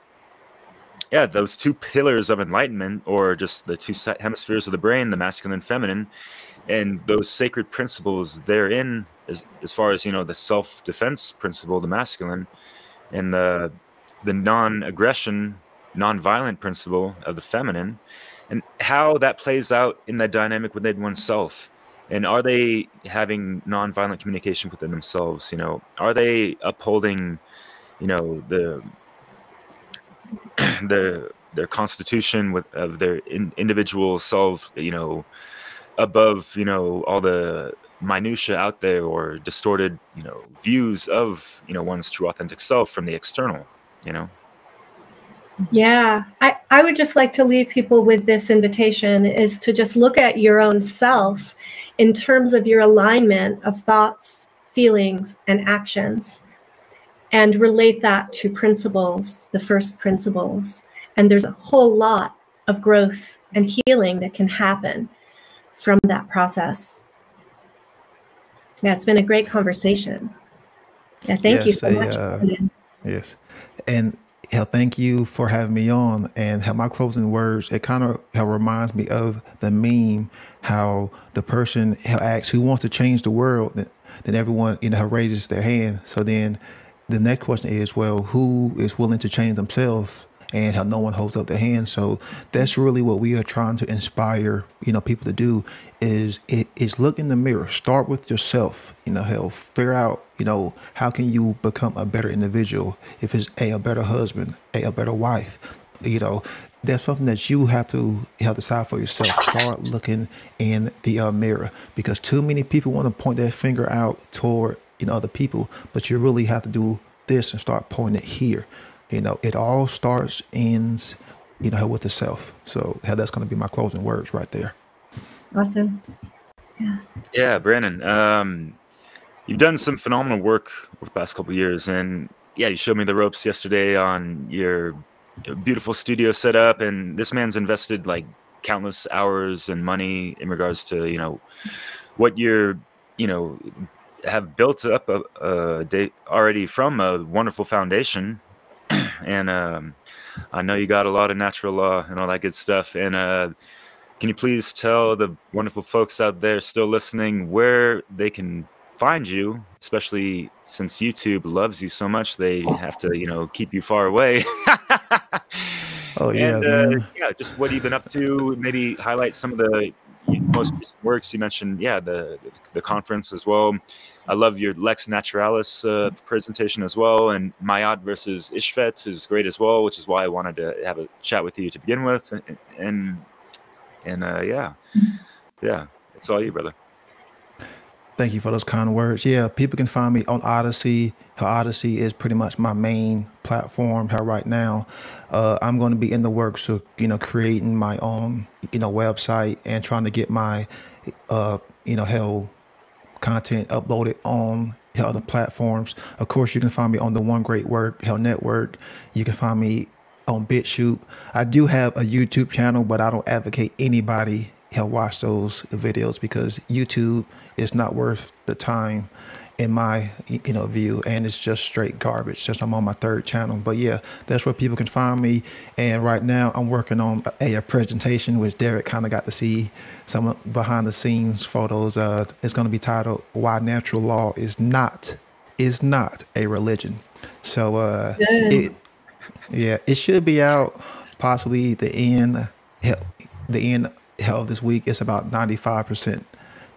[SPEAKER 2] yeah those two pillars of enlightenment or just the two hemispheres of the brain the masculine and feminine and those sacred principles therein as, as far as you know the self-defense principle the masculine and the the non-aggression non-violent principle of the feminine and how that plays out in that dynamic within oneself. And are they having nonviolent communication within themselves you know? Are they upholding you know the the their constitution with of their in, individual self you know above you know all the minutia out there or distorted you know views of you know one's true authentic self from the external you know?
[SPEAKER 1] Yeah, I, I would just like to leave people with this invitation is to just look at your own self in terms of your alignment of thoughts, feelings, and actions and relate that to principles, the first principles. And there's a whole lot of growth and healing that can happen from that process. Yeah, it's been a great conversation. Yeah, thank yes, you so much. Uh,
[SPEAKER 3] yes. And hell, thank you for having me on. And how my closing words, it kind of reminds me of the meme, how the person asks who wants to change the world, then everyone you know raises their hand. So then the next question is, well, who is willing to change themselves? and how no one holds up their hand. So that's really what we are trying to inspire, you know, people to do is it is look in the mirror. Start with yourself. You know, hell, figure out, you know, how can you become a better individual? If it's a a better husband, a a better wife, you know, that's something that you have to have decide for yourself. Start looking in the uh, mirror because too many people want to point their finger out toward you know other people, but you really have to do this and start pointing it here. You know, it all starts, ends, you know, with the self. So that's going to be my closing words right there.
[SPEAKER 1] Awesome. Yeah.
[SPEAKER 2] Yeah, Brandon. Um, you've done some phenomenal work over the past couple years, and yeah, you showed me the ropes yesterday on your beautiful studio setup, and this man's invested like countless hours and money in regards to you know what you're you know have built up a, a day already from a wonderful foundation and um, I know you got a lot of natural law and all that good stuff. And uh, can you please tell the wonderful folks out there still listening where they can find you, especially since YouTube loves you so much, they have to, you know, keep you far away.
[SPEAKER 3] oh yeah,
[SPEAKER 2] and, uh, yeah. Just what you've been up to. Maybe highlight some of the most recent works. You mentioned, yeah, the the conference as well. I love your Lex Naturalis uh, presentation as well, and Maat versus Isfet is great as well, which is why I wanted to have a chat with you to begin with, and and, and uh, yeah, yeah, it's all you, brother.
[SPEAKER 3] Thank you for those kind words. Yeah, people can find me on Odysee. Her Odysee is pretty much my main platform. How right now, uh, I'm going to be in the works of you know creating my own you know website and trying to get my uh, you know hell content uploaded on hell other platforms. Of course, you can find me on the One Great Work Hell Network. You can find me on BitChute. I do have a YouTube channel, but I don't advocate anybody hell watch those videos because YouTube is not worth the time in my you know view and it's just straight garbage since i'm on my third channel. But yeah that's where people can find me. And right now i'm working on a, a presentation which derek kind of got to see some behind the scenes photos uh it's going to be titled why natural law is not is not a religion. So uh it, yeah it should be out possibly the end the end of this week it's about 95 percent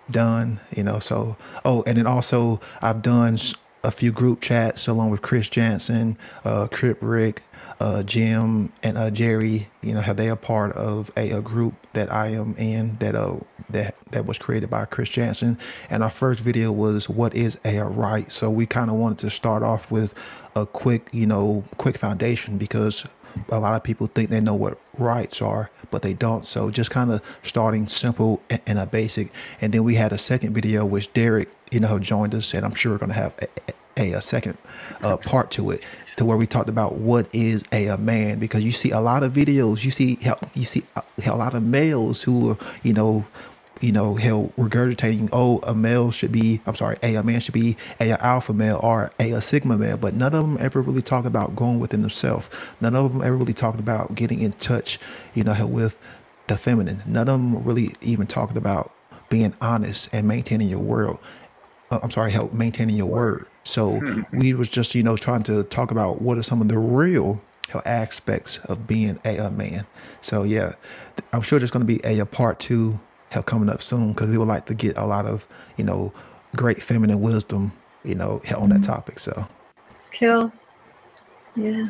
[SPEAKER 3] done, you know. So, oh, and then also I've done a few group chats along with Chris Jansen, uh, Crip Rick, uh, Jim, and uh, Jerry. You know, how they are part of a, a group that I am in that uh that that was created by Chris Jansen. And our first video was what is a right. So we kind of wanted to start off with a quick, you know, quick foundation because a lot of people think they know what rights are, but they don't. So just kind of starting simple and, a basic. And then we had a second video which Derek, you know, joined us, and I'm sure we're going to have a, a, second uh, part to it to where we talked about what is a, a man because you see a lot of videos you see you see a, a lot of males who are you know you know, hell regurgitating, oh, a male should be, I'm sorry, a, a man should be a, a alpha male or a, a sigma male, but none of them ever really talk about going within themselves. None of them ever really talking about getting in touch, you know, hell, with the feminine. None of them really even talking about being honest and maintaining your world. Uh, I'm sorry, help maintaining your word. So hmm. we was just, you know, trying to talk about what are some of the real aspects of being a, a man. So yeah, I'm sure there's going to be a, a part two have coming up soon because we would like to get a lot of you know great feminine wisdom you know on that mm-hmm. topic so.
[SPEAKER 1] Cool. Yeah.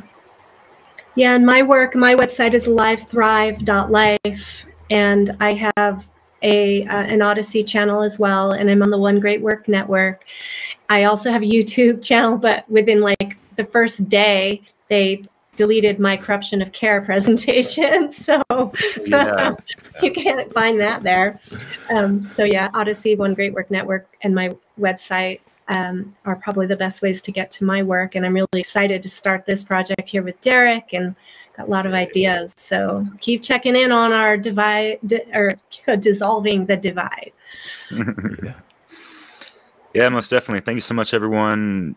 [SPEAKER 1] Yeah and my work my website is livethrive.life and i have a uh, an odysee channel as well and i'm on the one great work network. I also have a youtube channel but within like the first day they deleted my corruption of care presentation. So yeah. you can't find that there. Um, so yeah, Odysee, One Great Work Network, and my website um, are probably the best ways to get to my work. And I'm really excited to start this project here with Derek and got a lot of ideas. So keep checking in on our divide or dissolving the divide.
[SPEAKER 2] yeah, most definitely. Thank you so much, everyone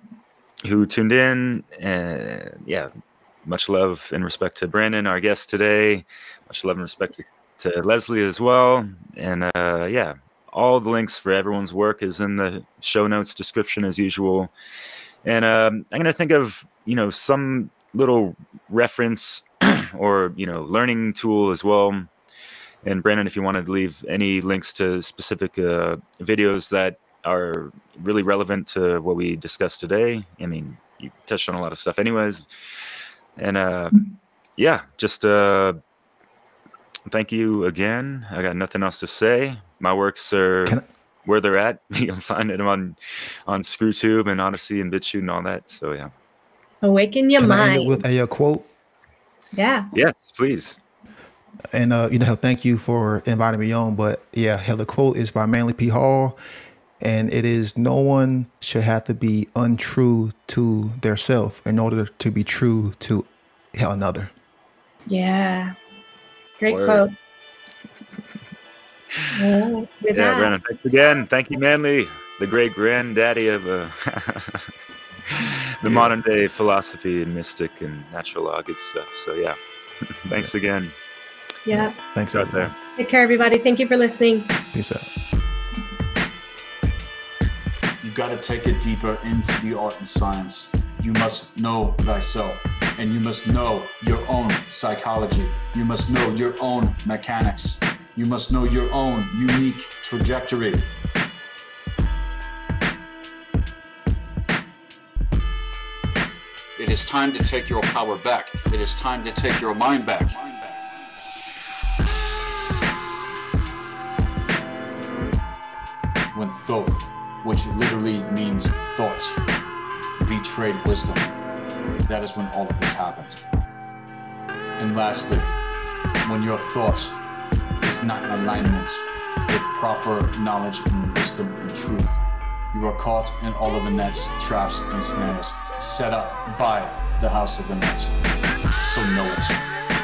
[SPEAKER 2] who tuned in. And yeah, much love and respect to Brandon, our guest today. Much love and respect to, to Leslie as well. And uh, yeah, all the links for everyone's work is in the show notes description as usual. And um, I'm going to think of, you know, some little reference or, you know, learning tool as well. And Brandon, if you wanted to leave any links to specific uh, videos that are really relevant to what we discussed today, I mean, you touched on a lot of stuff anyways. And uh, yeah, just uh, thank you again. I got nothing else to say. My works are I- where they're at. You can find them on on ScrewTube and Odysee and BitChute and all that. So yeah.
[SPEAKER 1] Awaken your
[SPEAKER 3] Can
[SPEAKER 1] mind.
[SPEAKER 3] I end it with a, a quote?
[SPEAKER 1] Yeah.
[SPEAKER 2] Yes, please.
[SPEAKER 3] And uh, you know, thank you for inviting me on. But yeah, hell, the quote is by Manly P. Hall, and it is no one should have to be untrue to their self in order to be true to another.
[SPEAKER 1] Yeah. Great Word. quote.
[SPEAKER 2] yeah, yeah Brandon, thanks again. Thank you, Manly, the great granddaddy of uh, the yeah. modern day philosophy and mystic and natural law, good stuff. So, yeah, thanks again.
[SPEAKER 1] Yeah.
[SPEAKER 3] Thanks out there.
[SPEAKER 1] Take care, everybody. Thank you for listening.
[SPEAKER 3] Peace out
[SPEAKER 4] got to take it deeper into the art and science. You must know thyself and you must know your own psychology. You must know your own mechanics. You must know your own unique trajectory. It is time to take your power back. It is time to take your mind back. When Thoth which literally means thought, betrayed wisdom. That is when all of this happened. And lastly, when your thought is not in alignment with proper knowledge and wisdom and truth, you are caught in all of the nets, traps, and snares set up by the house of the net. So know it.